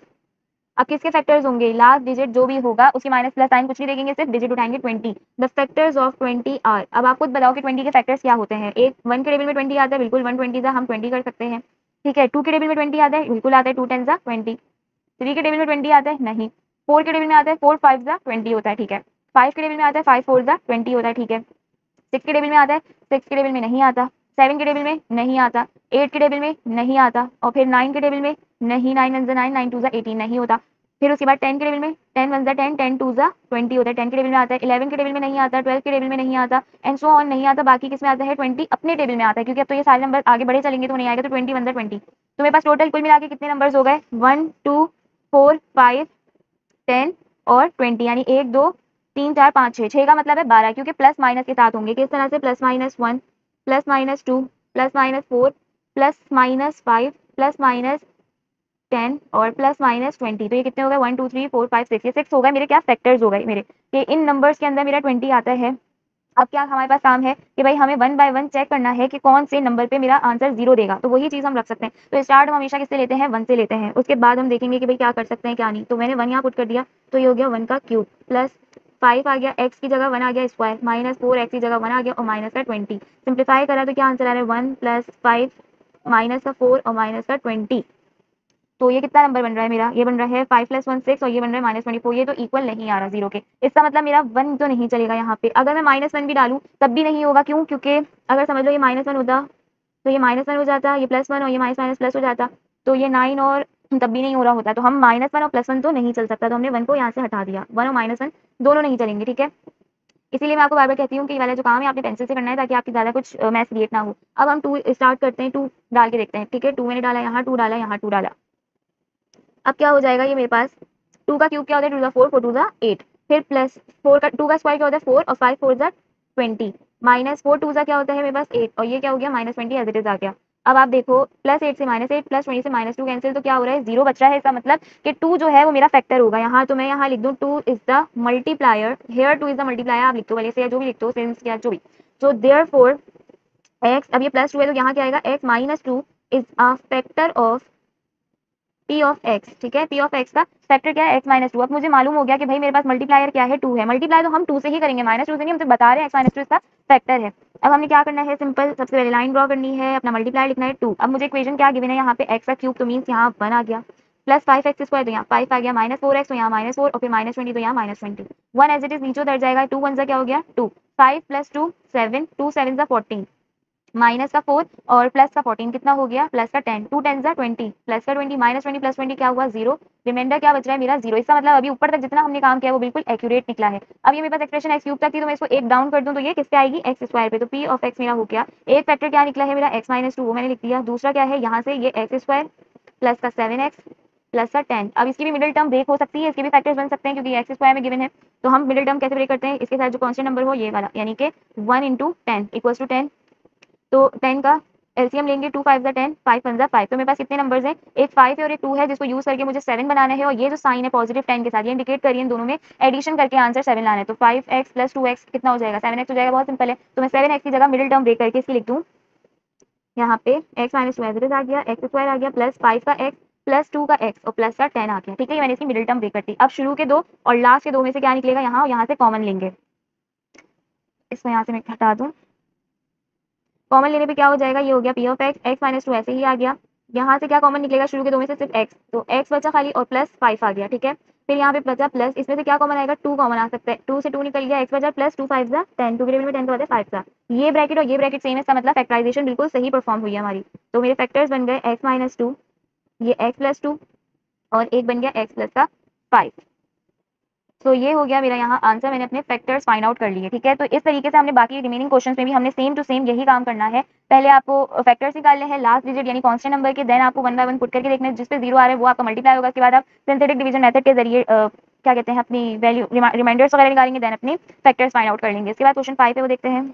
अब किसके फैक्टर्स होंगे लास्ट डिजिट जो भी होगा उसकी माइनस प्लस साइन कुछ नहीं देखेंगे सिर्फ़ डिजिट उठाएँगे twenty the factors of twenty are अब आप खुद बताओ कि ट्वेंटी के फैक्टर्स क्या होते हैं एक वन के टेबल में ट्वेंटी आता है बिल्कुल वन ट्वेंटी हम ट्वेंटी कर सकते हैं ठीक है टू के टेबल में ट्वेंटी आता है बिल्कुल आता है टू टेन सा ट्वेंटी थ्री के टेबल में ट्वेंटी आता है नहीं फोर के टेबल में आता है फोर फाइव ज़ा ट्वेंटी होता है ठीक है फाइव के टेबल में आता है फाइव फोर ज़ा ट्वेंटी होता है ठीक है सिक्स के टेबल में आता है सिक्स के टेबल में नहीं आता सेवन के टेबल में नहीं आता एट के टेबल में नहीं आता और फिर नाइन के टेबल में नहीं nine one nine nine two ज़ा एटीन नहीं होता। फिर उसके बाद टेन के टेबल में टेन वन ज़ा टेन टेन टू ज़ा ट्वेंटी होता है। टेन के टेबल में आता है इलेवन के टेबल में नहीं आता ट्वेल्व के टेबल में नहीं आता एंड सो ऑन नहीं आता। बाकी किसमें आता है? ट्वेंटी अपने टेबल में आता है, क्योंकि अब तो ये सारे नंबर आगे बढ़े चलेंगे तो नहीं आएगा तो ट्वेंटी वन ज़ा ट्वेंटी तो मेरे पास टोटल कुल मिला के कितने नंबर हो गए? One two four five ten और ट्वेंटी यानी एक, दो, तीन, चार, पाँच छः छः का मतलब है बारह, क्योंकि प्लस माइनस के साथ होंगे। किस तरह से? Plus minus one plus minus two plus minus four plus minus five plus minus ten और प्लस माइनस ट्वेंटी तो ये कितने हो गए? One, two, three, four, five, six, ये सिक्स हो गए मेरे। क्या फैक्टर्स हो गए मेरे? कि इन नंबर्स के अंदर मेरा ट्वेंटी आता है। अब क्या हमारे पास काम है कि भाई हमें वन बाय वन चेक करना है कि कौन से नंबर पे मेरा आंसर ज़ीरो देगा। तो वही चीज़ हम रख सकते हैं। तो स्टार्ट हम हमेशा किससे लेते हैं? वन से लेते हैं। उसके बाद हम देखेंगे कि भाई क्या कर सकते हैं, क्या नहीं। तो मैंने वन यहाँ पुट कर दिया। तो ये हो गया वन का क्यूब प्लस फाइव आ गया। एक्स की जगह वन आ गया स्क्वायर माइनस फोर एक्स की जगह वन आ गया और माइनस का ट्वेंटी सिंप्लीफाई करा तो क्या आंसर आ रहा है? वन प्लस फाइव माइनस का फोर और माइनस का ट्वेंटी तो ये कितना नंबर बन रहा है मेरा? ये बन रहा है फाइव प्लस वन सिक्स और ये बन रहा है माइनस ट्वेंटी फोर ये तो इक्वल नहीं आ रहा ज़ीरो के। इसका मतलब मेरा वन तो नहीं चलेगा यहाँ पे। अगर मैं माइनस वन भी डालूँ, तब भी नहीं होगा। क्यों? क्योंकि अगर समझ लो ये माइनस वन होता तो ये माइनस वन हो जाता, ये प्लस वन और ये माइनस माइनस प्लस हो जाता तो ये नाइन और तब भी नहीं हो रहा होता। तो हम माइनस वन और प्लस वन तो नहीं चल सकता। तो हमने वन को यहाँ से हटा दिया। वन और माइनस वन दोनों नहीं चलेंगे, ठीक है? इसीलिए मैं आपको बार बार कहती हूँ कि ये वाला जो काम है, आपने पेंसिल से करना है ताकि आपकी ज़्यादा कुछ मैथ क्रिएट ना हो। अब हम टू स्टार्ट करते हैं टू डाल के देखते हैं, ठीक है? टू मैंने डाला, यहाँ टू डाला, यहाँ टू डाला। अब क्या हो जाएगा ये मेरे पास? टू का क्यूब क्या होता है? टू फोर फोर टू ज़ा एट। फिर प्लस फोर का, टू का स्क्वायर क्या होता है? फोर और फाइव, फोर ज़ा ट्वेंटी। माइनस फोर, टू ज़ा क्या होता है मेरे पास? एट। और ये क्या हो गया? Minus twenty as it is आ गया। अब आप देखो, प्लस एट से माइनस एट, प्लस ट्वेंटी से माइनस टू कैंसिल तो क्या हो रहा है? ज़ीरो बच रहा है। इसका मतलब कि टू जो है वो मेरा फैक्टर होगा। यहाँ तो मैं यहाँ लिख दूँ, two is the multiplier here two is the multiplier आप लिख दो वाले से जो भी लिख दो सेंस क्या जो भी। तो देयर फोर एक्स अब ये प्लस टू है तो यहाँ क्या आएगा? X minus two is a factor of P of x ठीक है? पी ऑफ़ एक्स का फैक्टर क्या है? एक्स माइनस टू अब मुझे मालूम हो गया कि भाई मेरे पास मल्टीप्लायर क्या है? टू है। मल्टीप्लाई तो हम टू से ही करेंगे। माइनस टू से नहीं, हम बता रहे हैं एक्स माइनस टू इसका फैक्टर है। अब हमने क्या करना है? सिंपल सबसे पहले लाइन ड्रॉ करनी है। अपना मल्टीप्लायर लिखना है टू अब मुझे इक्वेशन क्या गिवन है? यहाँ पे एक्स का क्यूब तो मीन्स यहाँ वन आ गया। प्लस फाइव एक्स स्क्वायर तो यहाँ फाइव आ गया। माइनस फोर एक्स तो यहाँ माइनस फोर और फिर माइनस ट्वेंटी तो यहाँ minus twenty one as it is नीचे उतर जाएगा। टू वन सा क्या हो गया? Two five plus two seven two seven सा फोर्टीन माइनस का फोर और प्लस का फोर्टीन कितना हो गया? प्लस का ten. Two ten twenty. Plus का twenty, minus twenty, plus twenty क्या हुआ? ज़ीरो। रिमाइंडर क्या बच रहा है मेरा? ज़ीरो। इसका मतलब अभी ऊपर तक जितना हमने काम किया वो बिल्कुल एक्यूरेट निकला है। अब ये मेरे पास एक्सप्रेशन एक्स क्यूब तक थी तो मैं इसको एक डाउन कर दूँ तो ये किस पे आएगी? एक्स स्क्वायर पे। तो पी ऑफ़ एक्स मेरा हो गया। एक फैक्टर क्या निकला है मेरा? एक्स माइनस टू वो मैंने लिख दिया। दूसरा क्या है? यहाँ से ये एक्स स्क्वायर प्लस का सेवन एक्स प्लस का टेन अब इसकी भी मिडिल टर्म ब्रेक हो सकती है, इसके भी फैक्टर्स बन सकते हैं, क्योंकि एक्स स्क्वायर में गिवन है। तो हम मिडिल टर्म कैसे ब्रेक करते हैं? इसके साथ जो कॉन्स्टेंट नंबर हो, ये वाला, यानी कि one into ten equals to ten तो टेन का एलसीएम लेंगे, two five ten, five one five तो मेरे पास कितने नंबर्स हैं? एक फाइव है और एक टू है जिसको यूज़ करके मुझे सेवन बनाना है और ये जो साइन है पॉजिटिव टेन के साथ, ये इंडिकेट करिए इन दोनों में एडिशन करके आंसर सेवन लाना है। तो five x plus two x कितना हो जाएगा? सेवन एक्स हो जाएगा, बहुत सिंपल है। तो मैं सेवन एक्स की जगह मिडिल टर्म ब्रेक करके इसकी लिख दूँ यहाँ पे एक्स माइनस टू आ गया एक्स स्क्वायर आ गया प्लस फाइव का एक्स प्लस टू का एक्स और प्लस का टेन आ गया। ठीक है मैंने इसकी मिडिल टर्म ब्रेक करती अब शुरू के दो और लास्ट के दो में से क्या निकलेगा? यहाँ और यहाँ से कॉमन लेंगे। इसमें यहाँ से मैं हटा दूँ। कॉमन लेने पे क्या हो जाएगा? ये हो गया P of x x minus two ऐसे ही आ गया। यहाँ से क्या कॉमन निकलेगा शुरू के दो में से सिर्फ़ एक्स तो एक्स बचा खाली और प्लस फाइव आ गया, ठीक है? फिर यहाँ पे बचा प्लस इसमें से क्या कॉमन आएगा? टू कॉमन आ सकता है। टू से टू निकल गया एक्स बचा plus two five ten two के में टेन तो टेन फाइव था ये ब्रैकेट और ये ब्रैकेट सेम इसका मतलब फैक्टराइजेशन बिल्कुल सही परफॉर्म हुई हमारी। तो मेरे फैक्टर्स बन गए एक्स माइनस टू ये एक्स प्लस टू और एक बन गया एक्स प्लस का फाइव तो ये हो गया मेरा यहाँ आंसर मैंने अपने फैक्टर्स फाइंड आउट कर लिए, ठीक है? तो इस तरीके से हमने बाकी रिमेनिंग क्वेश्चन में भी हमने सेम टू सेम यही काम करना है। पहले आपको फैक्टर्स निकालने हैं लास्ट डिजिट यानी कॉन्स्टेंट नंबर के देन आपको वन बाय वन पुट करके देखना जिस पे ज़ीरो आ रहा है, वो आपका मल्टीप्लाई होगा, उसके बाद आप सिंथेटिक डिवीज़न मेथड के ज़रिए क्या कहते हैं, अपनी वैल्यू रिमाइंडर्स वगैरह निकालेंगे देन अपनी फैक्टर्स फाइंड आउट कर लेंगे। इसके बाद क्वेश्चन फाइव पे वो देखते हैं।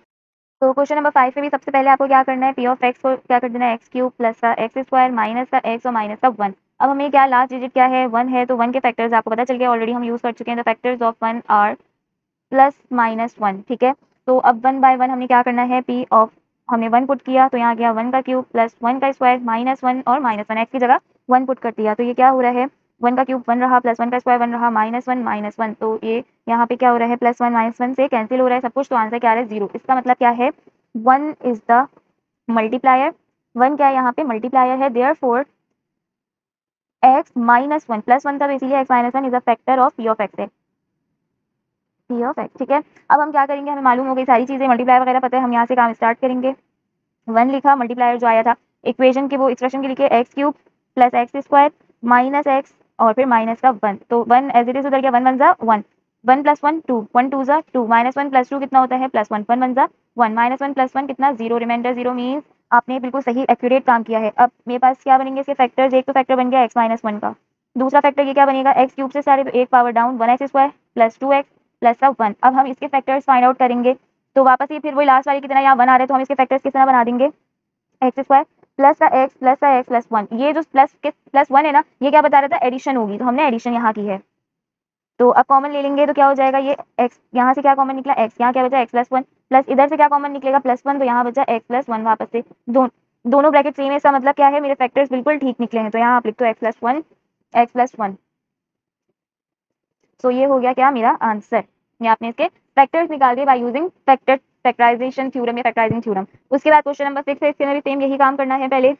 तो क्वेश्चन नंबर फाइव पे भी सबसे पहले आपको क्या करना है पी ऑफ़ एक्स को क्या कर देना है एक्स क्यूब प्लस का एक्स स्क्वायर माइनस का एक्स और माइनस का वन अब हमें क्या लास्ट डिजिट क्या है? वन है तो वन के फैक्टर्स आपको पता चल गया ऑलरेडी हम यूज़ कर चुके हैं the factors of one are plus minus one ठीक है? तो अब वन बाय वन हमने क्या करना है? पी ऑफ़ हमने वन पुट किया तो यहाँ गया वन का क्यूब प्लस वन का स्क्वायर माइनस वन और माइनस वन एक्स की जगह वन पुट कर दिया। तो ये क्या हो रहा है? वन का क्यूब वन रहा प्लस वन का स्क्वायर वन रहा माइनस वन माइनस वन तो ये यहाँ पे क्या हो रहा है? प्लस वन माइनस वन से कैंसिल हो रहा है सब कुछ तो आंसर क्या रहा है? ज़ीरो इसका मतलब क्या है? One is the multiplier one क्या है यहाँ पे? मल्टीप्लायर है therefore x minus one plus one था इसीलिए x minus one is a factor of P of x है। पी ऑफ़ एक्स ठीक है? अब हम क्या करेंगे? हमें मालूम हो गई सारी चीज़ें मल्टीप्लाई वगैरह पता है, हम यहाँ से काम स्टार्ट करेंगे। वन लिखा मल्टीप्लायर जो आया था इक्वेशन के वो एक्सप्रेशन के लिखे x cube plus x square minus x और फिर माइनस का वन तो वन एज इट इज़ उधर गया वन वन जा one one plus one two one two जा two minus one plus two कितना होता है? प्लस वन वन वन जा one minus one plus one कितना? ज़ीरो रिमाइंडर ज़ीरो मीन्स आपने बिल्कुल सही एक्यूरेट काम किया है। अब मेरे पास क्या बनेंगे? इसके फैक्टर्स एक तो फैक्टर बन गया एक्स माइनस वन का। दूसरा फैक्टर ये क्या बनेगा? एक्स क्यूब से सारे एक power down one x square plus two x plus का वन अब हम इसके फैक्टर्स फाइंड आउट करेंगे। तो वापस ये फिर वही लास्ट वाली की तरह यहाँ वन आ रहे तो हम इसके फैक्टर्स तरह बना देंगे? एक्स स्क्वायर प्लस का एक्स प्लस का एक्स प्लस वन ये जो प्लस प्लस वन है ना, ये क्या बता रहा था? एडिशन होगी। तो हमने एडिशन यहाँ की है। तो अब कॉमन ले लेंगे तो क्या हो जाएगा? ये एक्स यहाँ से क्या कॉमन निकला? एक्स यहाँ क्या बचा? एक्स प्लस वन प्लस इधर से क्या कॉमन निकलेगा? प्लस वन तो यहाँ बचा एक्स प्लस वन वापस से। दो, दोनों ब्रैकेट सेम है इसका मतलब क्या है? मेरे फैक्टर्स बिल्कुल ठीक निकले हैं तो यहाँ आप लिख दो x plus one x plus one so ये हो गया क्या मेरा आंसर ये आपने इसके फैक्टर्स निकाल दिए by using factor factorization theorem या फैक्टराइजिंग थ्योरम उसके बाद क्वेश्चन नंबर सिक्स है इसके में भी सेम यही काम करना है पहले।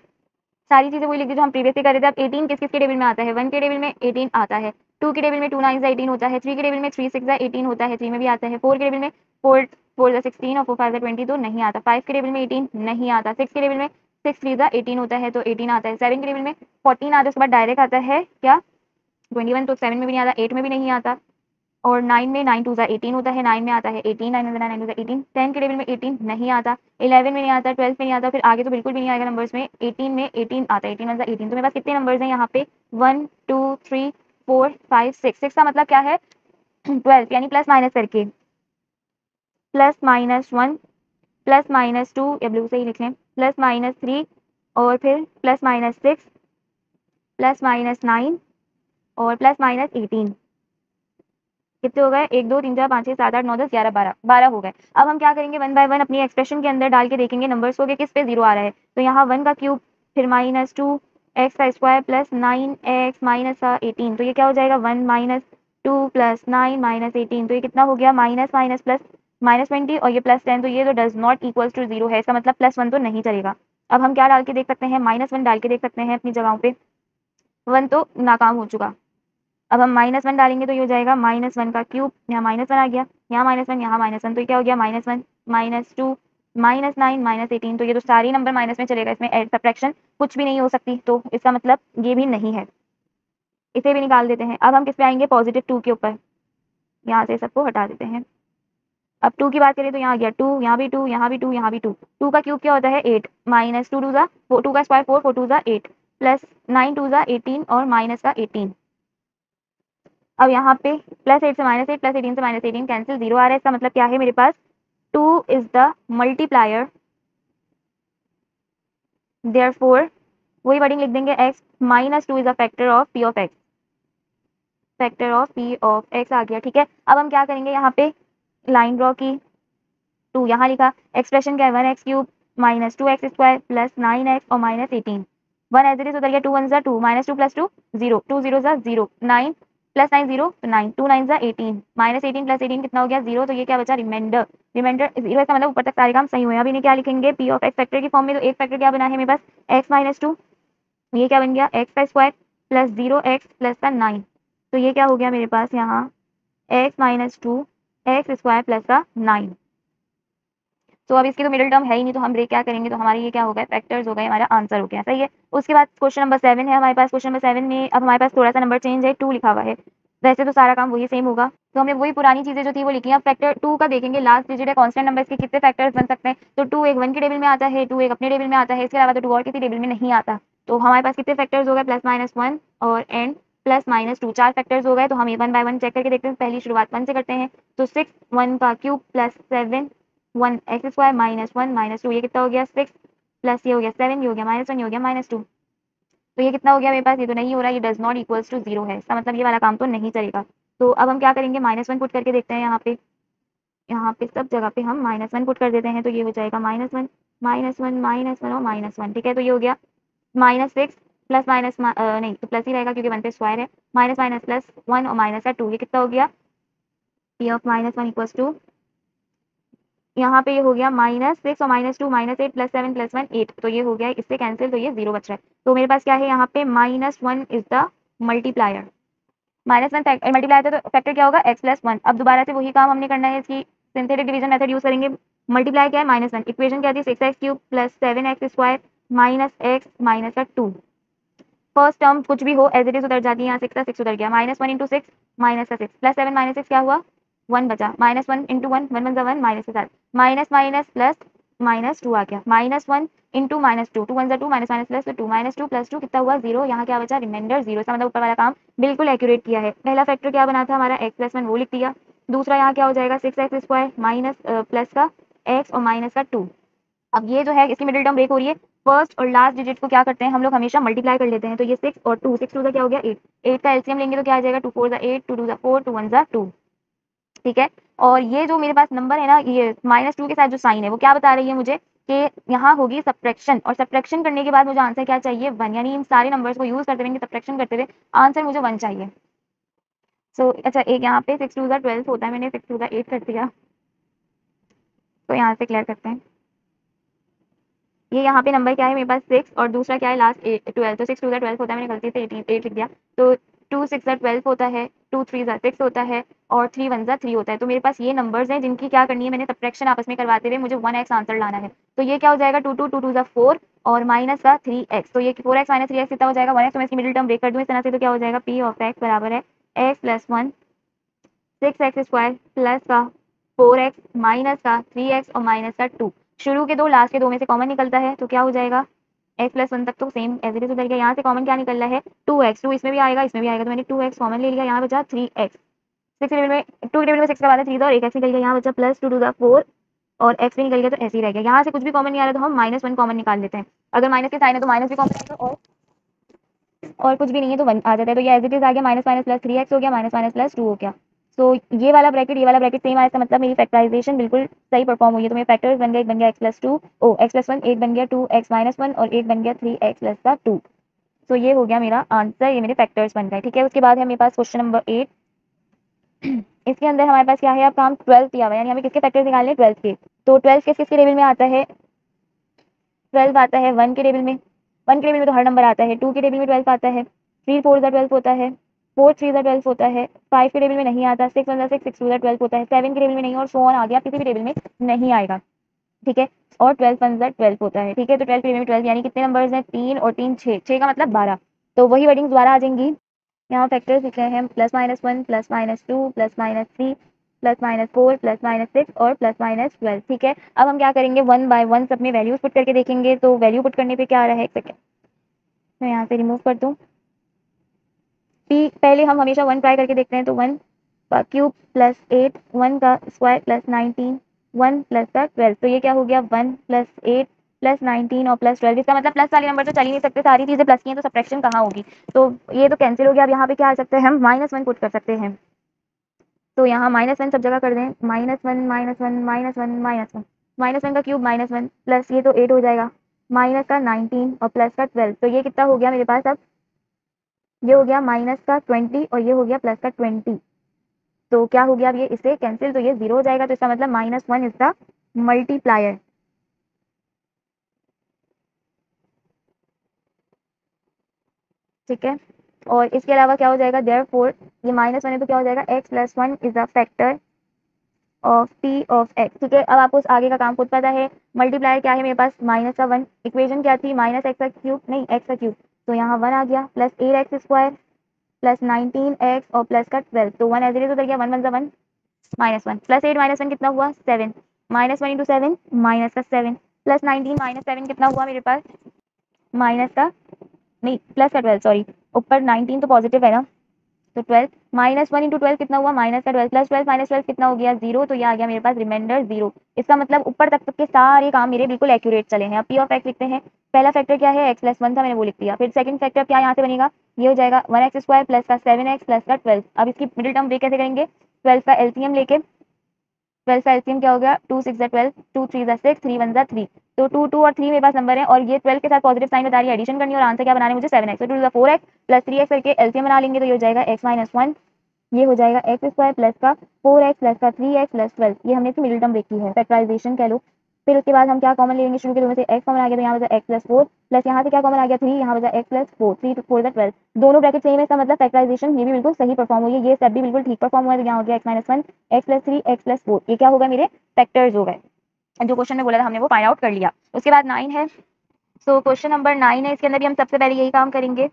सारी चीज़ें वही लिख दी जो हम प्रीवियसली कर रहे थे। अब 18 किस किस के टेबल में आता है? वन के टेबल में 18 आता है। टू के टेबल में टू नाइन एटीन होता है। थ्री के टेबल में थ्री सिक्स एटीन होता है। थ्री में भी आता है। फोर के टेबल में फोर फोर सिक्सटीन और फोर फाइव ट्वेंटी तो नहीं आता। फाइव के टेबल में एटीन नहीं आता। सिक्स के टेबल में सिक्स थ्री एटीन होता है तो एटीन आता है। सेवन के टेबल में फोर्टीन आता है, उसके बाद डायरेक्ट आता है क्या? ट्वेंटी वन तो सेवन में भी नहीं आता, एट में भी नहीं आता। और नाइन में नाइन टू ज़ा एटीन होता है, नाइन में आता है, एटीन, नाइन में नाइन टू ज़ा एटीन। टेन के टेबल में एटीन नहीं आता। इलेवन में नहीं आता, ट्वेल्थ में नहीं आता, फिर आगे तो बिल्कुल भी नहीं आएगा नंबर्स में। एटीन में एटीन आता है एटीन ज़ा एटीन। तो मेरे पास कितने नंबर्स हैं यहाँ पे? One, two, three, four, five, six. Six का मतलब क्या है? *clears throat* ट्वेल्व यानी प्लस माइनस करके। Plus minus one, plus minus two, या से ही लिख लें, प्लस माइनस थ्री और फिर plus minus six, plus minus nine और प्लस माइनस एटीन। कितने हो गए? एक, दो, तीन, चार, पाँच छः सात, आठ, नौ, दस, ग्यारह, बारह बारह हो गए। अब हम क्या करेंगे? वन बाय वन अपनी एक्सप्रेशन के अंदर डाल के देखेंगे नंबर्स को गए किस पे ज़ीरो आ रहा है। तो यहाँ वन का क्यूब फिर माइनस टू एक्स का square plus nine x minus eighteen तो ये क्या हो जाएगा? One minus two plus nine minus eighteen तो ये कितना हो गया? Minus minus plus minus twenty और ये प्लस टेन तो ये तो does not equal to zero है, इसका मतलब प्लस वन तो नहीं चलेगा। अब हम क्या डाल के देख सकते हैं? माइनस वन डाल के देख सकते हैं अपनी जगहों पे। वन तो नाकाम हो चुका। अब हम माइनस वन डालेंगे तो ये हो जाएगा माइनस वन का क्यूब यहाँ माइनस वन आ गया, यहाँ माइनस वन, यहाँ माइनस वन तो क्या हो गया? Minus one, minus two, minus nine, minus eighteen तो ये तो सारे नंबर माइनस में चलेगा, इसमें एड सब्ट्रैक्शन कुछ भी नहीं हो सकती तो इसका मतलब ये भी नहीं है। इसे भी निकाल देते हैं। अब हम किस पे आएँगे? पॉजिटिव टू के ऊपर। यहाँ से सबको हटा देते हैं। अब टू की बात करें तो यहाँ आ गया टू यहाँ भी टू यहाँ भी टू यहाँ भी टू टू का क्यूब क्या होता है? Eight minus two two two का स्क्वायर फोर फोर टू ज़ा एट प्लस नाइन टू ज़ा एटीन और माइनस का एटीन अब यहाँ पे प्लस एट से माइनस एट प्लस एटीन से माइनस एटीन कैंसिल ज़ीरो आ रहा है. इसका मतलब क्या है मेरे पास? Two is the multiplier therefore वही वर्डिंग लिख देंगे x minus two is a factor of P of x factor of P of x आ गया, ठीक है? अब हम क्या करेंगे यहाँ पे? लाइन ड्रॉ की। टू, यहाँ लिखा एक्सप्रेशन क्या है? One x cube minus two x square plus nine x और minus eighteen. One as it is उधर गया टू वन ज़ा two, minus two plus two zero two zero ज़ा zero, nine plus nine zero, nine, two nine ज़ा eighteen, minus eighteen plus eighteen कितना हो गया? Zero तो ये क्या बचा? रिमाइंडर रिमाइंडर ज़ीरो इसका मतलब ऊपर तक सारे काम सही हुए अभी क्या लिखेंगे? पी ऑफ़ एक्स फैक्टर की फॉर्म में तो एक फैक्टर क्या बना है मेरे पास? एक्स माइनस टू ये क्या बन गया? एक्स का square plus zero x plus का नाइन तो ये क्या हो गया मेरे पास यहाँ? X minus two x square plus का नाइन तो अब इसकी तो मिडिल टर्म है ही नहीं तो हम ब्रेक क्या करेंगे? तो हमारे ये क्या हो गया फैक्टर्स हो गए, हमारा आंसर हो गया। सही है? उसके बाद क्वेश्चन नंबर सेवन है हमारे पास। क्वेश्चन नंबर सेवन में अब हमारे पास थोड़ा सा नंबर चेंज है टू लिखा हुआ है। वैसे तो सारा काम वही सेम होगा। तो हमने वही पुरानी चीज़ें जो थी वो लिखी हैं। फैक्टर टू का देखेंगे। लास्ट डिजिट है कॉन्स्टेंट नंबर के कितने फैक्टर्स बन सकते हैं? तो टू एक वन के टेबल में आता है टू एक अपने टेबल में आता है। इसके अलावा तो टू और किसी टेबल में नहीं आता। तो हमारे पास कितने फैक्टर्स हो गए? प्लस माइनस वन और एंड प्लस माइनस टू चार फैक्टर्स हो गए तो हम ये वन बाई वन चेक करके देखते हैं। पहली शुरुआत वन से करते हैं तो सिक्स वन का cube plus seven one x square minus one minus two ये कितना हो गया? सिक्स प्लस ये हो गया सेवन ये हो गया माइनस वन ये हो गया माइनस टू तो ये कितना हो गया मेरे पास? ये तो नहीं हो रहा, ये does not equals to zero है। इसका मतलब ये वाला काम तो नहीं चलेगा। तो अब हम क्या करेंगे? माइनस वन पुट करके देखते हैं यहाँ पे। यहाँ पे सब जगह पे हम माइनस वन पुट कर देते हैं तो ये हो जाएगा minus one minus one minus one और माइनस वन ठीक है? तो ये हो गया माइनस सिक्स प्लस माइनस नहीं तो प्लस ही रहेगा क्योंकि वन पे स्क्वायर है। माइनस माइनस प्लस वन और माइनस का टू, ये कितना हो गया? P of minus one equals to यहाँ पे ये हो गया माइनस सिक्स और minus two, minus eight plus seven plus one eight तो ये हो गया, इससे कैंसिल तो ये ज़ीरो बच रहा है। तो मेरे पास क्या है यहाँ पे? Minus one is the multiplier minus one multiply तो फैक्टर क्या होगा? एक्स प्लस वन अब दोबारा से वही काम हमने करना है, इसकी सिंथेटिक डिवीज़न मेथड यूज़ करेंगे। मल्टीप्लाई क्या है? Minus one. इक्वेशन क्या थी? Six x cube plus seven x square minus x minus का टू फ़र्स्ट टर्म कुछ भी हो एज इट इज़ उधर जाती है, यहाँ सिक्स का उधर गया। Minus one into six minus का six plus seven minus six क्या हुआ? वन बचा। Minus one into one one one one minus के minus minus plus minus two आ गया। Minus one into minus two two one जो two minus minus plus two minus two plus two कितना हुआ? Zero यहाँ क्या बचा? Reminder zero इसका मतलब ऊपर वाला काम बिल्कुल एक्यूरेट किया है। पहला फैक्टर क्या बना था? हमारा एक्स प्लस वन वो लिख दिया। दूसरा यहाँ क्या हो जाएगा? Six x square minus plus का एक्स और माइनस का टू अब ये जो है, इसकी मिडिल टर्म ब्रेक हो रही है। फ़र्स्ट और लास्ट डिजिट को क्या करते हैं? हम लोग हमेशा मल्टीप्लाई कर लेते हैं। तो ये सिक्स और टू सिक्स टू का क्या हो गया? एट एट का एलसीएम लेंगे तो क्या आ जाएगा? Two four eight two two four two one ज़ा टू ठीक है? और ये जो मेरे पास नंबर है ना ये माइनस टू के साथ जो साइन है वो क्या बता रही है मुझे? कि यहाँ होगी सब्ट्रैक्शन और सब्ट्रैक्शन करने के बाद मुझे आंसर क्या चाहिए? वन यानी इन सारे नंबर्स को यूज़ करते हुए सब्ट्रैक्शन करते हुए आंसर मुझे वन चाहिए। सो so, अच्छा एक यहाँ पे सिक्स टू ज़ा ट्वेल्व होता है मैंने सिक्स टू ज़ा एट कर दिया। तो यहाँ से क्लियर करते हैं। ये यहाँ पे नंबर क्या है? मेरे पास सिक्स और दूसरा क्या है? लास्ट ट्वेल्व तो सिक्स टू ट्वेल्व होता है, मैंने गलती से एटीन एट लिख दिया। तो टू सिक्स ट्वेल्व होता है टू थ्री ज़ा सिक्स होता है, और थ्री वन ज़ा थ्री होता है। तो मेरे पास ये नंबर्स हैं, जिनकी क्या करनी है? मैंने सब्ट्रैक्शन आपस में करवाते हुए मुझे वन एक्स आंसर लाना है। तो ये क्या हो जाएगा? टू टू टू टू ज़ा फोर और माइनस का थ्री एक्स तो ये four x minus three x कितना हो जाएगा? वन एक्स तो मैं इसकी मिडिल टर्म ब्रेक कर दूँ। इस तरह से तो क्या हो जाएगा? पी ऑफ़ एक्स बराबर है x plus one six x square plus का फोर एक्स माइनस का थ्री एक्स और माइनस का टू शुरू के दो लास्ट के दो में से कॉमन निकलता है तो क्या हो जाएगा? एक्स प्लस वन तक तो सेम एज इट इज़ उधर गया यहाँ से कॉमन क्या निकल रहा है? टू एक्स टू इसमें भी आएगा, इसमें भी आएगा। तो मैंने टू एक्स कॉमन ले लिया, यहाँ बचा थ्री एक्स सिक्स में टू टेबल में सिक्स का बाद थ्री था और एक एक्स निकल गया, यहाँ बचा plus two to the four और एक्स भी निकल गया तो ऐसे ही रह गया। यहाँ से कुछ भी कॉमन नहीं आ रहा तो हम माइनस वन कॉमन निकाल लेते हैं। अगर माइनस के साइन है तो माइनस भी कॉमन आएगा और और कुछ भी नहीं है तो वन आ जाता है। तो ये एज इट इज़ आ गया minus minus plus three x हो गया माइनस माइनस प्लस टू हो गया। सो ये वाला ब्रैकेट ये वाला ब्रैकेट सेम आया इसका मतलब मेरी फैक्टराइजेशन बिल्कुल सही परफॉर्म हुई है। तो मेरे फैक्टर्स बन गया, एक बन गया एक्स प्लस टू ओ एक्स प्लस वन एक बन गया टू एक्स माइनस वन और एक बन गया थ्री एक्स प्लस का टू सो ये हो गया मेरा आंसर ये मेरे फैक्टर्स बन गए, ठीक है? उसके बाद है मेरे पास क्वेश्चन नंबर एट इसके अंदर हमारे पास क्या है? आपका हम ट्वेल्थ दिया हुआ यानी हमें किसके फैक्टर्स निकालने हैं? ट्वेल्थ के। तो ट्वेल्थ किस किसके टेबल में आता है? ट्वेल्व आता है वन के टेबल में। वन के टेबल में तो हर नंबर आता है। टू के टेबल में ट्वेल्थ आता है। थ्री फोर का ट्वेल्थ होता है। फोर थ्री ट्वेल्व होता है फाइव के टेबल में नहीं आता six one six six two twelve होता है सेवन के टेबल में नहीं, और सो वन आ गया किसी भी टेबल में नहीं आएगा, ठीक है? और ट्वेल्व वन ट्वेल्व होता है, ठीक है? तो ट्वेल्व टेबल में ट्वेल्व यानी कितने नंबर्स हैं? तीन और तीन छः छः का मतलब बारह। तो वही वर्डिंग्स दोबारा आ जाएँगी। यहाँ फैक्टर्स लिख हैं plus minus one plus minus two plus minus three plus minus four plus minus six और प्लस माइनस ट्वेल्व ठीक है? अब हम क्या करेंगे? वन बाय वन सब में वैल्यूज़ पुट करके देखेंगे तो वैल्यू पुट करने पे क्या आ रहा है? एक सेकेंड मैं यहाँ से रिमूव कर दूँ। पी पहले हम हमेशा वन ट्राई करके देखते हैं तो वन का क्यूब प्लस एट, वन का square plus nineteen, one plus का ट्वेल्व। तो ये क्या हो गया? One plus eight plus nineteen और प्लस ट्वेल्व। इसका मतलब प्लस वाले नंबर तो चल ही नहीं सकते, सारी चीज़ें प्लस की हैं तो सब्ट्रैक्शन कहाँ होगी? तो ये तो कैंसिल हो गया। अब यहाँ पे क्या आ सकते हैं? हम माइनस वन पुट कर सकते हैं। तो यहाँ माइनस वन सब जगह कर दें। Minus one minus one minus one minus one minus one का क्यूब माइनस वन प्लस ये तो एट हो जाएगा। माइनस का नाइनटीन और प्लस का ट्वेल्व तो ये कितना हो गया मेरे पास? अब ये हो गया माइनस का ट्वेंटी और ये हो गया प्लस का ट्वेंटी तो क्या हो गया अब ये इसे कैंसिल तो ये ज़ीरो हो जाएगा तो इसका मतलब minus one is the multiplier ठीक है? और इसके अलावा क्या हो जाएगा? देयर फोर ये माइनस वन है तो क्या हो जाएगा? X plus one is the factor of P of x ठीक है? अब आपको उस आगे का काम खुद पता है। मल्टीप्लायर क्या है मेरे पास? माइनस का वन इक्वेशन क्या थी? माइनस एक्स का क्यूब नहीं एक्स का क्यूब तो यहाँ वन आ गया plus eight x square plus nineteen x और प्लस का ट्वेल्व तो वन एज उधर गया वन वन सा one minus one plus eight minus one कितना हुआ? Seven minus one into seven minus का seven plus nineteen minus seven कितना हुआ मेरे पास? माइनस का, नहीं प्लस का ट्वेल्व सॉरी ऊपर नाइनटीन तो पॉजिटिव है ना? तो twelve minus one into twelve कितना हुआ? माइनस का twelve plus twelve minus twelve कितना हो गया? ज़ीरो तो ये आ गया मेरे पास रिमाइंडर ज़ीरो इसका मतलब ऊपर तक तक के सारे काम मेरे बिल्कुल एक्यूरेट चले हैं। अब पी ऑफ़ एक्स लिखते हैं। पहला फैक्टर क्या है? एक्स प्लस वन था, मैंने वो लिख दिया। फिर सेकंड फैक्टर क्या यहाँ से बनेगा? ये हो जाएगा वन एक्स स्क्वायर प्लस का सेवन एक्स प्लस का ट्वेल्व अब इसकी मिडिल टर्म ब्रेक कैसे करेंगे? ट्वेल्व का एलसीएम लेके। ट्वेल्व का एलसीएम क्या हो गया? Two six twelve two three six three one three तो टू टू और थ्री मेरे पास नंबर है और ये ट्वेल्व के साथ पॉजिटिव साइन बता रही है। एडिशन करनी और आंसर क्या बनाने मुझे? Seven x two four x plus three x करके एलसीएम बना लेंगे तो ये हो जाएगा एक्स माइनस वन ये हो जाएगा एक्स स्क्वायर प्लस का फोर एक्स प्लस का थ्री एक्स प्लस ट्वेल्व ये हमने मिडिल टर्म देखी है फैक्टराइजेशन कह लो। फिर उसके बाद हम क्या कॉमन लेंगे? शुरू के दो में से एक्स कॉमन आ गया तो यहाँ बचा एक्स प्लस फोर प्लस यहाँ से क्या कॉमन आ गया? थ्री यहाँ बचा x plus four three four twelve दोनों ब्रैकेट सेम है, इसका मतलब फैक्टराइजेशन ये भी बिल्कुल सही परफॉर्म हुई है। ये सब भी बिल्कुल ठीक परफॉर्म हुआ है तो यहाँ हो गया x minus one x plus three x plus four ये क्या होगा मेरे? फैक्टर्स हो गए। जो क्वेश्चन में बोला था, हमने वो फाइंड आउट कर लिया। उसके बाद नाइन है। सो क्वेश्चन नंबर नाइन है। इसके अंदर भी हम सबसे पहले यही काम करेंगे।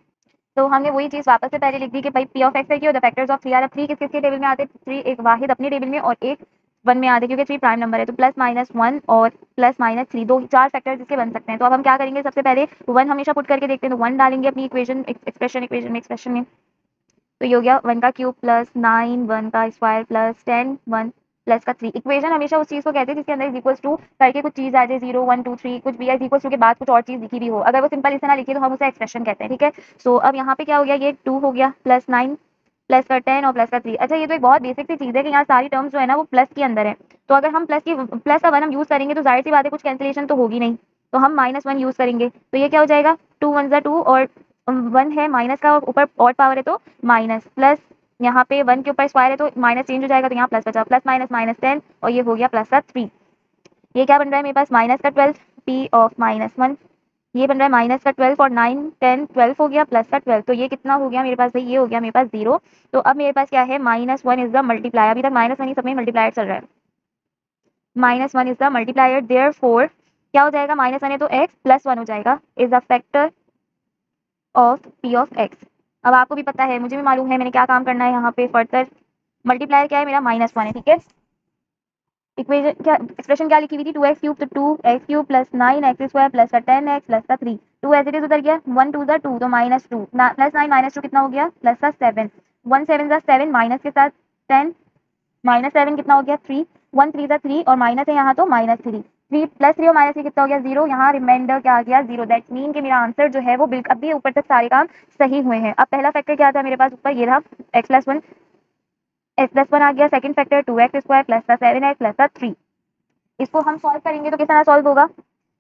तो हमने वही चीज़ वापस से पहले लिख दी कि भाई पी ऑफ़ एक्स है कि the factors of three are three किस किसके टेबल में आते थ्री एक वाहिद अपने टेबल में और एक वन में आते क्योंकि थ्री प्राइम नंबर है। तो प्लस माइनस वन और प्लस माइनस थ्री दो, चार फैक्टर्स इसके बन सकते हैं। तो अब हम क्या करेंगे? सबसे पहले वन हमेशा पुट करके देखते हैं। तो वन डालेंगे अपनी इक्वेशन एक्सप्रेशन इक्वेशन में एक्सप्रेशन में। तो ये हो गया वन का क्यूब प्लस नाइन वन का square plus ten one plus का थ्री इक्वेशन हमेशा उस चीज़ को कहते हैं जिसके अंदर इक्वल्स टू करके कुछ चीज़ आ जाए ज़ीरो वन टू थ्री कुछ भी इक्वल्स टू के बाद कुछ और चीज़ लिखी भी हो। अगर वो सिंपल इस तरह लिखी तो हम उसे एक्सप्रेशन कहते हैं, ठीक है? सो अब यहाँ पे क्या हो गया? ये टू हो गया प्लस नाइन प्लस का टेन और प्लस का थ्री अच्छा ये तो एक बहुत बेसिक सी चीज़ है कि यहाँ सारी टर्म्स जो है ना वो प्लस के अंदर है। तो अगर हम प्लस की प्लस का वन हम यूज़ करेंगे तो ज़ाहिर सी बात है कुछ कैंसिलेशन तो होगी नहीं। तो हम माइनस वन यूज़ करेंगे। तो ये क्या हो जाएगा? टू वन ज़ा टू और वन है माइनस का ऊपर और पावर है तो माइनस प्लस यहाँ पे वन के ऊपर स्क्वायर है तो माइनस चेंज हो जाएगा तो यहाँ प्लस बचा। प्लस माइनस माइनस टेन और ये हो गया प्लस का थ्री ये क्या बन रहा है मेरे पास? माइनस का twelve P of minus one ये बन रहा है माइनस का ट्वेल्व और नाइन टेन ट्वेल्व हो गया प्लस का ट्वेल्व तो ये कितना हो गया मेरे पास भाई? ये हो गया मेरे पास ज़ीरो तो अब मेरे पास क्या है? Minus one is the multiplier अभी तक माइनस वन ही सब में मल्टीप्लायर चल रहा है। Minus one is the multiplier there four क्या हो जाएगा? माइनस वन है तो एक्स प्लस वन हो जाएगा। Is the factor of P of x अब आपको भी पता है, मुझे भी मालूम है मैंने क्या काम करना है यहाँ पे फर्दर मल्टीप्लायर क्या है मेरा? माइनस वन है, ठीक है? इक्वेशन क्या एक्सप्रेशन क्या लिखी हुई थी? टू एक्स क्यूब तो two x cube plus nine x square plus ten x plus का three two as it is उधर गया। वन टू ज़ा टू तो minus two plus nine minus two कितना हो गया? प्लस का सेवन वन सेवन ज़ा सेवन माइनस के साथ टेन माइनस सेवन कितना हो गया? थ्री वन थ्री ज़ा थ्री और माइनस है यहाँ तो minus three three plus three और माइनस थ्री कितना हो गया? ज़ीरो यहाँ रिमाइंडर क्या आ गया? ज़ीरो दैट मीन कि मेरा आंसर जो है वो बिल्कुल अभी ऊपर तक सारे काम सही हुए हैं। अब पहला फैक्टर क्या था मेरे पास? ऊपर ये रहा x plus one x plus one आ गया। Second factor two x square plus का सेवन एक्स प्लस का थ्री इसको हम सॉल्व करेंगे तो किस सॉल्व होगा?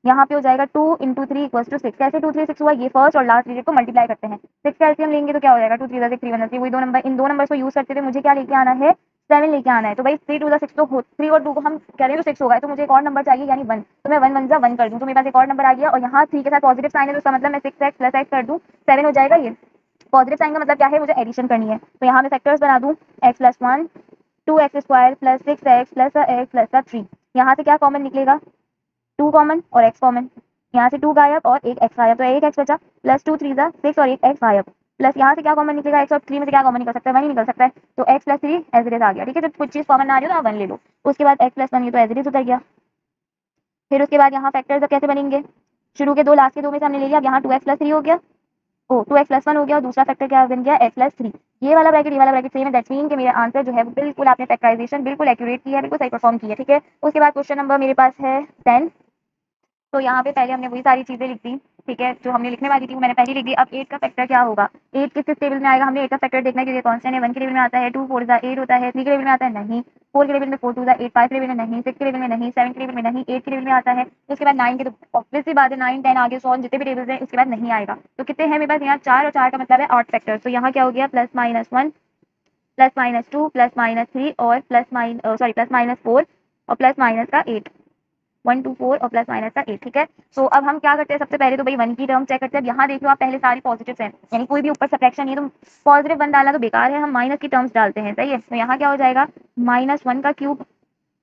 यहाँ पे हो जाएगा two into three equal to six कैसे टू थ्री सिक्स हुआ? ये फ़र्स्ट और लास्ट डिजिट को मल्टीप्लाई करते हैं। सिक्स कैल्सियम लेंगे तो क्या हो जाएगा? Two three six three one three वही दो नंबर इन दो नंबर को यूज़ करते थे मुझे क्या लेके आना है? सेवन लेके आना है तो भाई थ्री टू सिक्स तो थ्री और टू को हम कह रहे हैं तो सिक्स होगा तो मुझे एक और नंबर चाहिए, यानी वन तो मैं वन वन जा वन कर दूँ। तो मेरे पास एक और नंबर आ गया, और यहाँ थ्री के साथ पॉजिटिव साइन है तो उसका मतलब मैं सिक्स एक्स प्लस एक्स कर दूँ सेवन हो जाएगा ये। पॉजिटिव साइन का मतलब क्या है? मुझे एडिशन करनी है। तो यहाँ मैं फैक्टर्स बना दूँ x plus one two x square plus six x plus x plus three यहाँ से क्या कॉमन निकलेगा? टू कॉमन और एक्स कॉमन यहाँ से टू गायब और एक एक्स गायब तो एक एक्स बचा प्लस टू थ्री जा सिक्स और एक एक्स गायब। प्लस यहाँ से क्या कॉमन निकलेगा? एक्स और थ्री में से क्या कॉमन निकल सकता है? वन ही निकल सकता है। तो x plus three as it आ गया, ठीक है? जब कुछ चीज़ कॉमन आ रही हो तो आप वन ले लो। उसके बाद एक्स प्लस वन तो एज इट उतर गया। फिर उसके बाद यहाँ फैक्टर्स कैसे बनेंगे? शुरू के दो लास्ट के दो में से हमने ले लिया, अब यहाँ टू एक्स प्लस थ्री हो गया। ओ टू एक्स प्लस वन हो गया और दूसरा फैक्टर क्या बन गया? एक्स प्लस थ्री ये वाला ब्रैकेट ये वाला ब्रैकेट सेम है। दैट्स मीन कि मेरा आंसर जो है बिल्कुल आपने फैक्टराइजेशन बिल्कुल एक्यूरेट किया है, बिल्कुल सही परफॉर्म किया ठीक है? उसके बाद क्वेश्चन नंबर मेरे पास है टेन तो यहाँ पे पहले हमने वही सारी चीज़ें लिख दी, ठीक है, जो हमने लिखने वाली थी, वो मैंने पहले लिख दी। अब एट का फैक्टर क्या होगा? एट किस किस टेबल में आएगा? हमने एट का फैक्टर देखना है, क्योंकि कॉन्स्टेंट है वन के लेवल में आता है टू फोर एट होता है थ्री के लेवल में आता है, नहीं। फोर के लेवल में फोर टू एट फाइव के लेवल में नहीं सिक्स के लेवल में नहीं सेवन के लेवल में नहीं एट के लेवल में आता है। उसके बाद नाइन के तो ऑब्वियसली बात है नाइन टेन आगे सौ जितने भी टेबल्स हैं उसके बाद नहीं आएगा। तो कितने हैं मेरे पास? यहाँ चार और चार का मतलब है आठ फैक्टर तो यहाँ क्या हो गया? Plus minus one plus minus two plus minus three और plus mine sorry plus minus four और प्लस माइनस का एट वन टू फोर और प्लस माइनस का एट, ठीक है? तो अब हम क्या करते हैं सबसे पहले तो भाई वन की टर्म चेक करते हैं। अब यहाँ देख लो आप पहले सारी पॉजिटिव हैं। यानी कोई भी ऊपर सब्ट्रैक्शन नहीं तो पॉजिटिव वन डालना तो बेकार है। हम माइनस की टर्म्स डालते हैं, सही है? तो यहाँ क्या हो जाएगा? माइनस वन का cube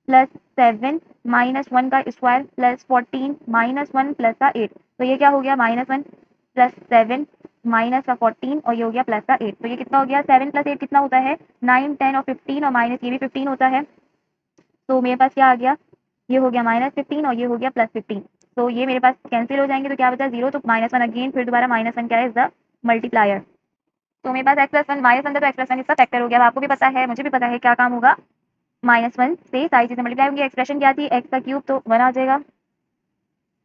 plus seven minus one का square plus fourteen minus one plus का एट तो ये क्या हो गया? Minus one plus seven minus का फोर्टीन और ये हो गया प्लस का एट तो ये कितना हो गया? सेवन प्लस एट कितना होता है? नाइन टेन और फिफ्टीन और माइनस ये भी फिफ्टीन होता है। तो मेरे पास क्या आ गया? ये हो गया माइनस फिफ्टीन और ये हो गया प्लस फिफ्टीन तो ये मेरे पास कैंसिल हो जाएँगे तो क्या बचा? ज़ीरो तो माइनस वन अगेन फिर दोबारा माइनस वन क्या है? इज़ द मल्टीप्लायर तो मेरे पास x plus one minus one तो एक्स प्लस वन इसका फैक्टर हो गया। आपको भी पता है, मुझे भी पता है क्या काम होगा। माइनस वन से सारी चीज़ें मल्टीप्लाई होंगी। एक्सप्रेशन क्या थी? एक्स का क्यूब तो वन आ जाएगा।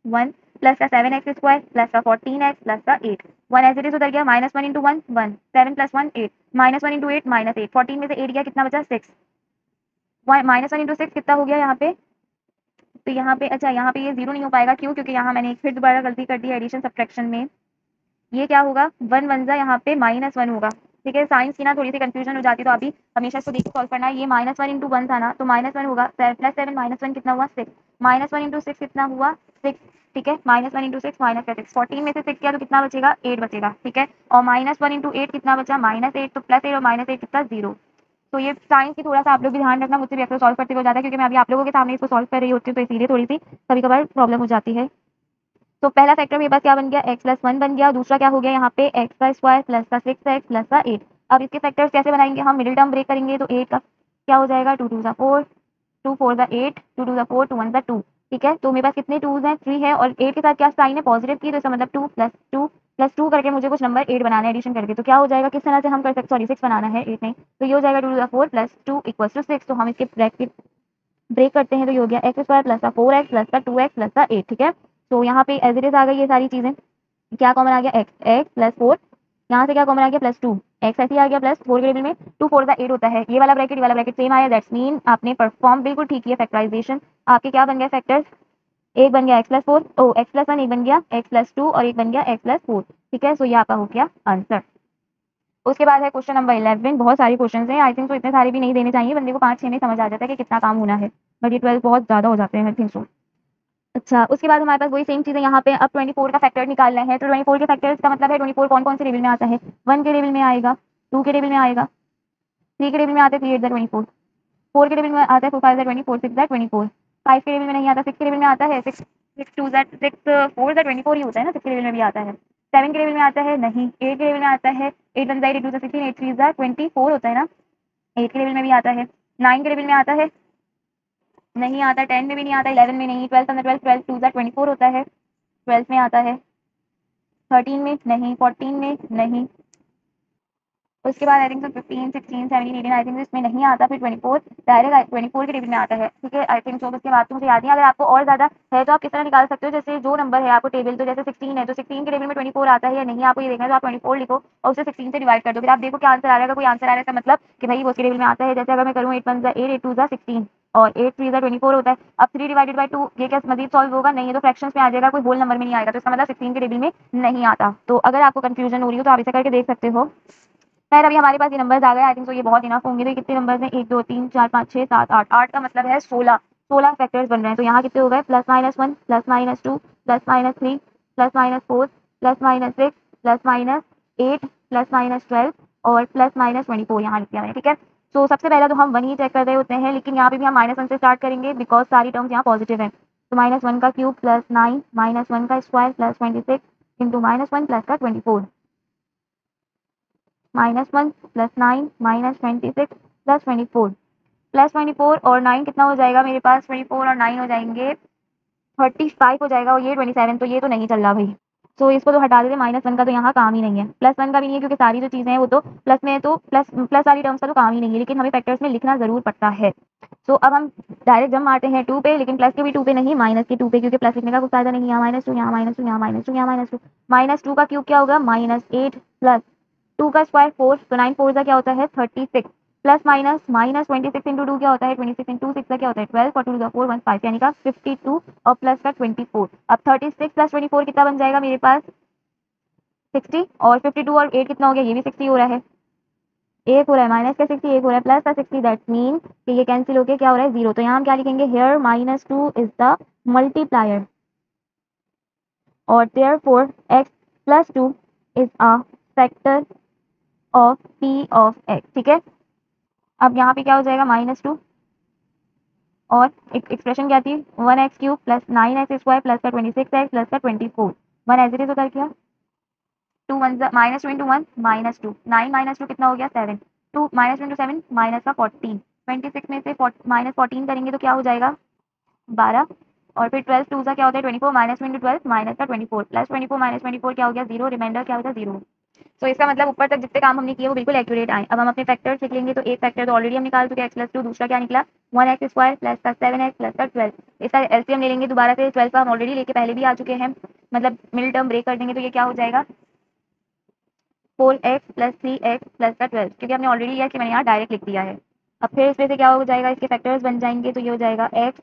वन प्लस का सेवन एक्स स्क्वायर प्लस का फोर्टीन एक्स प्लस का eight one as it is उतर गया। Minus one into one one seven plus one eight minus one into eight minus eight fourteen में से eight गया, कितना बचा? Six minus one into six कितना हो गया यहाँ पे? तो यहाँ पे अच्छा यहाँ पे ये ज़ीरो नहीं हो पाएगा। क्यों? क्योंकि यहाँ मैंने फिर दोबारा गलती कर दी एडिशन सब्ट्रैक्शन में। ये क्या होगा? वन वन जा यहाँ पे माइनस वन होगा। ठीक है? साइंस की ना थोड़ी सी कंफ्यूजन हो जाती है तो अभी हमेशा इसको देख सॉल्व करना है। ये माइनस वन इंटू वन था ना तो माइनस वन होगा। प्लस सेवन माइनस वन कितना हुआ? Six minus one into six कितना हुआ? सिक्स ठीक है? Minus one into six minus का सिक्स फोर्टीन में से सिक्स किया तो कितना बचेगा? एट बचेगा। ठीक है? और माइनस वन इंटू एट कितना बचा? माइनस एट तो प्लस एट और माइनस एट कितना? ज़ीरो तो ये साइंस की थोड़ा सा आप लोग भी ध्यान रखना, मुझसे भी अक्सर सॉल्व करते हो जाता है क्योंकि मैं अभी आप लोगों के सामने इसको सॉल्व कर रही होती हूँ तो इसीलिए थोड़ी सी कभी कभार प्रॉब्लम हो जाती है। तो पहला फैक्टर मेरे पास क्या बन गया? एक्स प्लस वन बन गया दूसरा क्या हो गया यहाँ पे? एक्स का स्क्वायर प्लस का सिक्स एक्स प्लस का एट अब इसके फैक्टर्स कैसे बनाएँगे? हम मिडिल टर्म ब्रेक करेंगे तो एट का क्या हो जाएगा? टू टू ज़ा फोर टू फोर ज़ा एट टू टू ज़ा फोर टू वन ज़ा टू ठीक है? तो मेरे पास कितने टूज हैं? थ्री है, और एट के साथ क्या साइन है? पॉजिटिव की तो इसका मतलब two plus two plus two करके मुझे कुछ नंबर एट बनाना है एडिशन करके। तो क्या हो जाएगा? किस तरह से हम कर सकते सॉरी सिक्स बनाना है एट नहीं। तो ये हो जाएगा two four plus two equal to six तो हम इसके ब्रैकेट ब्रेक करते हैं तो ये हो गया एक्स स्क्वायर प्लस का फोर एक्स प्लस का टू एक्स प्लस का एट ठीक है? तो यहाँ पे एज इट इज़ आ गई ये सारी चीज़ें। क्या कॉमन आ गया? एक्स एक्स प्लस फोर यहाँ से क्या कॉमन आ गया? प्लस टू एक्स ऐसे आ गया प्लस फोर के टेबल में। टू फोर का एट होता है। ये वाला ब्रैकेट ये वाला ब्रैकेट सेम आया। दैट्स मीन आपने परफॉर्म बिल्कुल ठीक किया फैक्टराइजेशन आपके क्या बन गया फैक्टर्स एक बन गया एक्स प्लस फोर ओ एक्स प्लस वन एक बन गया एक्स प्लस टू और एक बन गया एक्स प्लस फोर ठीक है? सो ये आपका हो गया आंसर उसके बाद है क्वेश्चन नंबर इलेवन बहुत सारे क्वेश्चन हैं आई थिंक तो इतने सारे भी नहीं देने चाहिए, बंदे को पाँच छः में समझ आ जाता है कि कितना काम होना है बट ये ट्वेल्व बहुत ज़्यादा हो जाते हैं आई थिंक सो अच्छा उसके बाद हमारे पास वही सेम चीज़ें यहाँ पे, अब 24 का फैक्टर निकालना है तो 24 के फैक्टर्स का मतलब है 24 कौन कौन से टेबल में आता है? वन के टेबल में आएगा टू के टेबल में आएगा थ्री के टेबल में आता three eight the twenty four four के टेबल में आता है four five the twenty four six the twenty four five के टेबल में नहीं आता सिक्स के टेबल में आता है six six two that six four the twenty four ही होता है ना सिक्स के टेबल में भी आता है। सेवन के लेवल में आता है, नहीं एट के टेबल में आता है eight one eight two sixteen eight three the twenty four होता है ना एट के लेवल में भी आता है नाइन के टेबल में आता है, नहीं आता टेन में भी नहीं आता इलेवन में नहीं ट्वेल्थ अंदर twelfth twelfth two twenty four होता है ट्वेल्थ में आता है थर्टीन में नहीं फोर्टीन में नहीं उसके बाद I think fifteen sixteen eighteen I think इसमें नहीं आता, फिर twenty four direct twenty four के टेबल में आता है। ठीक है? आई थिंक सो उसके बाद तो मुझे याद नहीं, अगर आपको और ज़्यादा है तो आप किस तरह निकाल सकते हो? जैसे जो नंबर है आपको टेबल तो जैसे सिक्सटीन है तो सिक्सटीन के टेबल में ट्वेंटी फोर आता है या नहीं आपको ये देखना है तो आप ट्वेंटी फोर लिखो और उसे सिक्सटीन से डिवाइड कर दो। फिर आप देखो क्या आंसर आ रहा है। कोई आंसर आ रहा है मतलब कि भाई उसके टेबल में आता है। जैसे अगर मैं करूँ eight one eight eight two sixteen और एट थ्री ट्वेंटी फोर होता है, अब थ्री डिवाइडेड बाई टू ये क्या मजीद सॉल्व होगा? नहीं है तो फ्रैक्शन में आ जाएगा, कोई होल नंबर में नहीं आएगा तो इसका मतलब सिक्सटीन के टेबल में नहीं आता। तो अगर आपको कंफ्यूजन हो रही हो तो आप इसे करके देख सकते हो। खैर, अभी हमारे पास ये नंबर्स आ गए आई थिंक तो ये बहुत इनफ होंगे। तो कितने नंबर्स हैं? एक, दो, तीन, चार, पाँच छः सात, आठ। आठ का मतलब है सोलह। सोलह फैक्टर्स बन रहे हैं। तो यहाँ कितने हो गए? Plus minus one plus minus two plus minus three plus minus four plus minus six plus minus eight plus minus twelve और प्लस माइनस ट्वेंटी फोर यहाँ लिख दिया ठीक है? तो सबसे पहले तो हम वन ही चेक कर रहे होते हैं, लेकिन यहाँ पे भी हम माइनस वन से स्टार्ट करेंगे बिकॉज़ सारी टर्म्स यहाँ पॉजिटिव है। तो माइनस वन का cube plus nine minus one का square plus twenty six into minus one plus का twenty four minus one plus nine minus twenty six plus twenty four. Plus twenty four और nine कितना हो जाएगा मेरे पास? Twenty four और nine हो जाएँगे। थर्टी फाइव हो जाएगा और ये ट्वेंटी सेवन तो ये तो नहीं चल रहा भाई। तो इसको तो हटा देते, माइनस वन का तो यहाँ काम ही नहीं है। प्लस वन का भी नहीं है, क्योंकि सारी जो चीज़ें हैं वो तो प्लस में तो प्लस प्लस वाली टर्म्स का तो काम ही नहीं है, लेकिन हमें फैक्टर्स में लिखना ज़रूर पड़ता है। तो अब हम डायरेक्ट जम मारते हैं टू पे, लेकिन प्लस के भी टू पे नहीं, माइनस के टू पे, क्योंकि प्लस लिखने का कुछ फ़ायदा नहीं है। माइनस टू यहाँ माइनस टू यहाँ माइनस टू यहाँ माइनस टू माइनस टू का क्यूब क्या होगा? माइनस एट प्लस टू का स्क्वायर फोर तो नाइन फोर का क्या होता है? Thirty six. Plus minus minus twenty six into two क्या होता है? ट्वेंटी सिक्स इंटू सिक्स का क्या होता है? ट्वेल्व और टू फोर वन फाइव यानी का फिफ्टी टू और प्लस का ट्वेंटी फोर अब thirty six plus twenty four कितना बन जाएगा मेरे पास? सिक्सटी और फिफ्टी टू और एट कितना हो गया? ये भी सिक्सटी हो रहा है। एक हो रहा है। माइनस का सिक्सटी एक हो रहा है। प्लस का सिक्सटी दैट मीन कि ये कैंसिल होकर क्या हो रहा है? ज़ीरो तो यहाँ हम क्या लिखेंगे? Here minus two is the multiplier और there four x plus two is a factor of P of x ठीक है? अब यहाँ पे क्या हो जाएगा? माइनस टू और एक एक्सप्रेशन क्या थी? One x cube plus nine x square plus का ट्वेंटी सिक्स एक्स प्लस का twenty four one as it is उतर क्या two one minus two into one minus two nine minus two कितना हो गया? Seven two minus two into seven minus का fourteen twenty six में से minus fourteen करेंगे तो क्या हो जाएगा? बारह. और फिर ट्वेल्व टू का क्या होता है? Twenty four minus twenty twelve minus का twenty four plus twenty four minus twenty four क्या हो गया? ज़ीरो रिमाइंडर क्या होता है ज़ीरो तो इसका मतलब ऊपर तक जितने काम हमने किए वो बिल्कुल एक्यूरेट आए। अब हम अपने फैक्टर्स लिख लेंगे तो एक फैक्टर तो ऑलरेडी हम निकाल चुके एक्स प्लस टू दूसरा क्या निकला? वन एक्स स्क्वायर प्लस का सेवन एक्स प्लस का ट्वेल्व इसका एलसीएम ले लेंगे दोबारा से ट्वेल्व का हम ऑलरेडी लेके पहले भी आ चुके हैं। मतलब मिडिल टर्म ब्रेक कर देंगे तो ये क्या हो जाएगा? Four x plus three x plus का ट्वेल्व क्योंकि हमने ऑलरेडी लिया कि मैंने यहाँ डायरेक्ट लिख दिया है। अब फिर इसमें से क्या हो जाएगा? इसके फैक्टर्स बन जाएँगे तो ये हो जाएगा x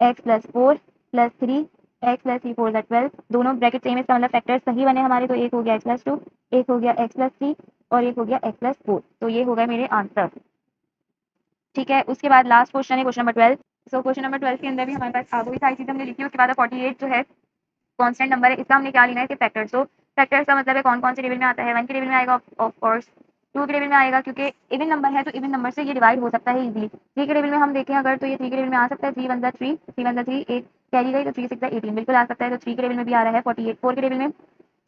x plus four plus three x plus three four the twelve दोनों ब्रैकेट सेम इसका मतलब फैक्टर सही बने हमारे तो एक हो गया एक्स प्लस टू एक हो गया एक्स प्लस थ्री और एक हो गया एक्स प्लस फोर तो ये हो गया मेरे आंसर ठीक है, उसके बाद लास्ट क्वेश्चन है question number twelve so question number twelve के अंदर भी हमारे पास आगे सारी चीज़ हमने लिखी उसके बाद फोर्टी एट जो है कॉन्स्टेंट नंबर है, इसका हमने क्या लेना है कि फैक्टर तो फैक्टर्स का मतलब है कौन कौन से टेबल में आता है? वन के टेबल में आएगा ऑफ़ कोर्स टू के टेबल में आएगा क्योंकि इवन नंबर है तो इवन नंबर से ये डिवाइड हो सकता है इजीली थ्री के टेबल में हम देखें अगर तो ये थ्री के टेबल में आ सकता है three one three three one three eight carry गई तो थ्री सिक्स एटीन बिल्कुल आ सकता है तो थ्री के लेवल में भी आ रहा है फोर्टी एट फोर के लेवल में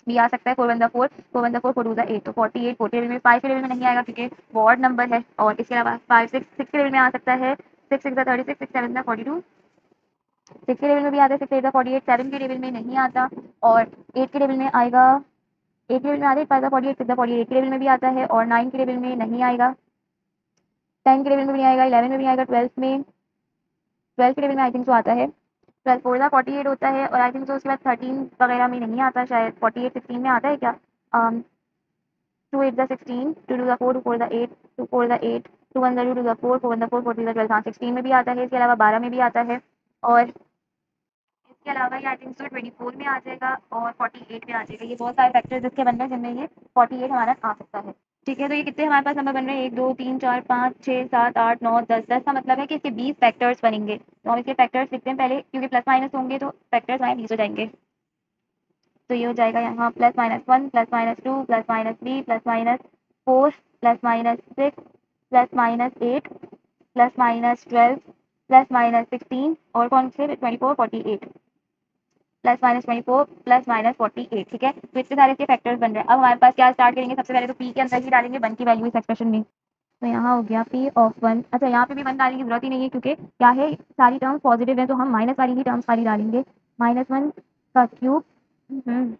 भी आ सकता है four one the four four one the four four two the eight तो फोर्टी एट फोर के लेवल में फाइव के लेवल में नहीं आएगा क्योंकि वार्ड नंबर है और इसके अलावा फाइव सिक्स सिक्स के लेवल में आ सकता है six six thirty six six seven forty two six के लेवल में भी आता है six eight forty eight seven के लेवल में नहीं आता और एट के लेवल में आएगा एट लेवल में आता है five forty eight six forty eight के लेवल में भी आता है और नाइन के लेवल में नहीं आएगा। टेन के लेवल में भी नहीं आएगा, इलेवन में भी आएगा, ट्वेल्थ में, ट्वेल्थ के लेवल में आई थिंक जो आता है। ट्वेल्थ फोर का फोर्टी एट होता है और आई थिंक तो उसके बाद थर्टीन वगैरह में नहीं आता शायद। फोर्टी एट सिक्सटीन में आता है क्या? Two eight the sixteen, two two the four, two four the eight, two four the eight, two one the two two the four four one the four four two the twelfth हाँ sixteen में भी आता है। इसके अलावा बारह में भी आता है और इसके अलावा ये I think so twenty four में आ जाएगा और फोर्टी एट में आ जाएगा। ये बहुत सारे फैक्टर्स इसके बन रहे हैं जिनमें ये फोर्टी एट हमारा आ सकता है। ठीक है तो ये कितने हमारे पास नंबर बन रहे हैं? एक, दो, तीन, चार, पाँच छः सात, आठ, नौ, दस। दस का मतलब है कि इसके बीस फैक्टर्स बनेंगे। तो हम इसके फैक्टर्स लिखते हैं पहले, क्योंकि प्लस माइनस होंगे तो फैक्टर्स हमारे बीस हो जाएँगे। तो ये हो जाएगा यहाँ plus minus one plus minus two plus minus three plus minus four plus minus six plus minus eight plus minus twelve plus minus sixteen और कौन से? Twenty four forty eight plus minus twenty four plus minus forty eight ठीक है? तो इतने सारे इसके factors बन रहे हैं। अब हमारे पास क्या स्टार्ट करेंगे? सबसे पहले तो पी के अंदर ही डालेंगे, वन की वैल्यू इस एक्सप्रेशन में। तो यहाँ हो गया पी ऑफ़ वन अच्छा यहाँ पे भी वन डालने की ज़रूरत ही नहीं है, क्योंकि क्या है, सारी टर्म्स पॉजिटिव है तो हम माइनस वाली ही टर्म्स वाली डालेंगे। माइनस वन का cube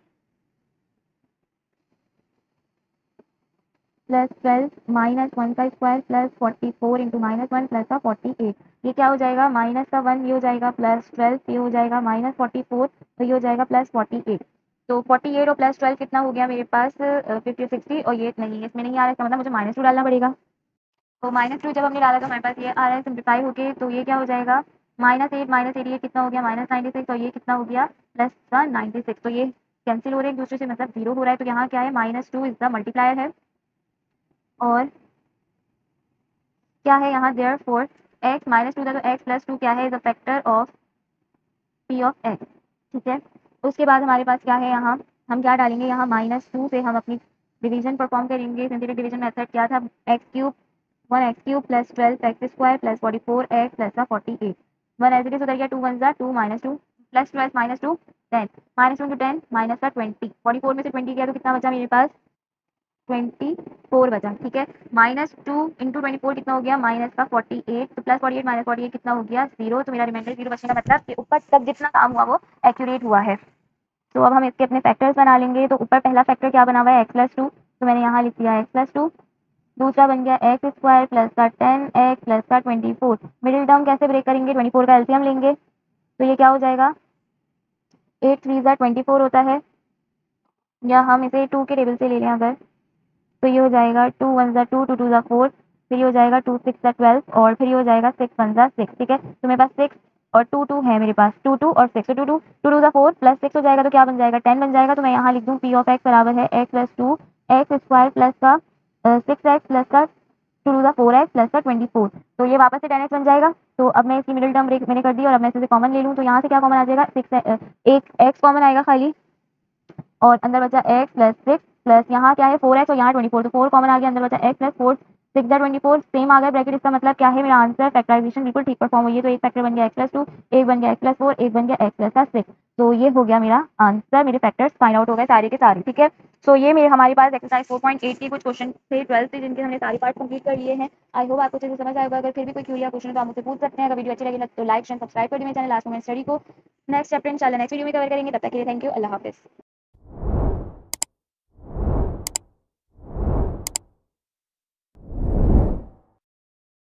plus twelve minus one का square plus forty four into minus one plus का फोर्टी एट ये क्या हो जाएगा? माइनस का वन ये हो जाएगा प्लस ट्वेल्व ये हो जाएगा माइनस फोर्टी फोर तो ये हो जाएगा प्लस फोर्टी एट तो फोर्टी एट और प्लस ट्वेल्व कितना हो गया मेरे पास? फिफ्टी सिक्सटी और ये नहीं है इसमें नहीं आ रहा इसका मतलब मुझे माइनस टू डालना पड़ेगा। तो माइनस टू जब हमने डाला तो हमारे पास ये आ रहा है सिंप्लीफाई होके तो ये क्या हो जाएगा? माइनस एट माइनस एट ये कितना हो गया? माइनस नाइन्टी सिक्स और ये कितना हो गया? प्लस का नाइन्टी सिक्स तो ये कैंसिल हो रहे है, एक दूसरे से मतलब ज़ीरो हो रहा है तो यहाँ क्या है? माइनस टू द मल्टीप्लायर है। और क्या है यहाँ? There four x minus two था तो एक्स प्लस टू क्या है? A factor of P of x ठीक है? उसके बाद हमारे पास क्या है यहाँ? हम क्या डालेंगे? यहाँ माइनस टू से हम अपनी डिवीज़न परफॉर्म करेंगे। सिंथेटिक डिवीज़न मेथड क्या था? X cube one x cube plus twelve x square plus forty four x plus forty eight one as it is उधर गया टू वन ज़ा two minus two plus twelve minus two ten minus two two ten minus का twenty forty four में से twenty गया तो कितना बचा मेरे पास? ट्वेंटी फोर बचा ठीक है? Minus two into twenty four कितना हो गया? माइनस का फोर्टी एट तो plus forty eight minus forty eight कितना हो गया? ज़ीरो तो मेरा रिमाइंडर ज़ीरो बचने का मतलब कि ऊपर तक जितना काम हुआ वो एक्यूरेट हुआ है। तो अब हम इसके अपने फैक्टर्स बना लेंगे। तो ऊपर पहला फैक्टर क्या बना हुआ है? एक्स प्लस टू तो मैंने यहाँ लिख दिया एक्स प्लस टू दूसरा बन गया एक्स स्क्वायर प्लस का टेन एक्स प्लस का ट्वेंटी फोर मिडिल टर्म कैसे ब्रेक करेंगे? ट्वेंटी फोर का एल्सियम लेंगे। तो ये क्या हो जाएगा? एट थ्री ज़ा ट्वेंटी फोर होता है। या हम इसे टू के टेबल से ले लें अगर। तो ये हो जाएगा टू वन ज़ा टू टू टू ज़ा फोर फिर ये हो जाएगा टू सिक्स ज़ा ट्वेल्व और फिर ये हो जाएगा सिक्स वन ज़ा सिक्स ठीक है? तो मेरे पास सिक्स और टू टू है मेरे पास टू टू और six two two two two ज़ा फोर प्लस सिक्स हो जाएगा तो क्या बन जाएगा? टेन बन जाएगा तो मैं यहाँ लिख दूँ पी ऑफ़ एक्स बराबर है x plus two x square plus का सिक्स एक्स प्लस का टू टू ज़ा फोर एक्स प्लस का ट्वेंटी फोर तो ये वापस से टेन एक्स बन जाएगा। तो अब मैं इसकी मिडिल टर्म ब्रेक मैंने कर दी और अब मैं इसे कॉमन ले लूँ। तो यहाँ से क्या कॉमन आ जाएगा? सिक्स एक एक्स कॉमन आएगा खाली और अंदर बचा एक्स प्लस सिक्स प्लस यहाँ क्या है? फोर एक्स और यहाँ ट्वेंटी फोर तो फोर कॉमन आ गया, अंदर बचा x plus four six the twenty four same आ गया ब्रैकेट इसका मतलब क्या है? मेरा आंसर फैक्टराइजेशन बिल्कुल ठीक परफॉर्म हुई है तो एक फैक्टर बन गया एक्स प्लस टू एक बन गया एक्स प्लस फोर एक बन गया एक्स प्लस सिक्स तो ये हो गया मेरा आंसर मेरे फैक्टर्स फाइंड आउट हो गए सारे के सारे, ठीक है? सो ये मेरे, हमारे पास एक्सरसाइज फोर पॉइंट एट के कुछ क्वेश्चन थे ट्वेल्थ से जिनके हमने सारे पार्ट कंप्लीट कर लिए हैं. आई होप आपको से समझ आएगा, अगर फिर भी कोई क्यूरिया क्वेश्चन तो आप मुझसे पूछ सकते हैं. अगर वीडियो अच्छी लगी तो लाइक शेयर सब्सक्राइब कर दिए चैनल लास्ट मोमेंट स्टडी को नेक्स्ट चैप्टर इंशाल्लाह नेक्स्ट वीडियो में कवर करेंगे. तब तक के लिए थैंक यू अल्लाह हाफिज़.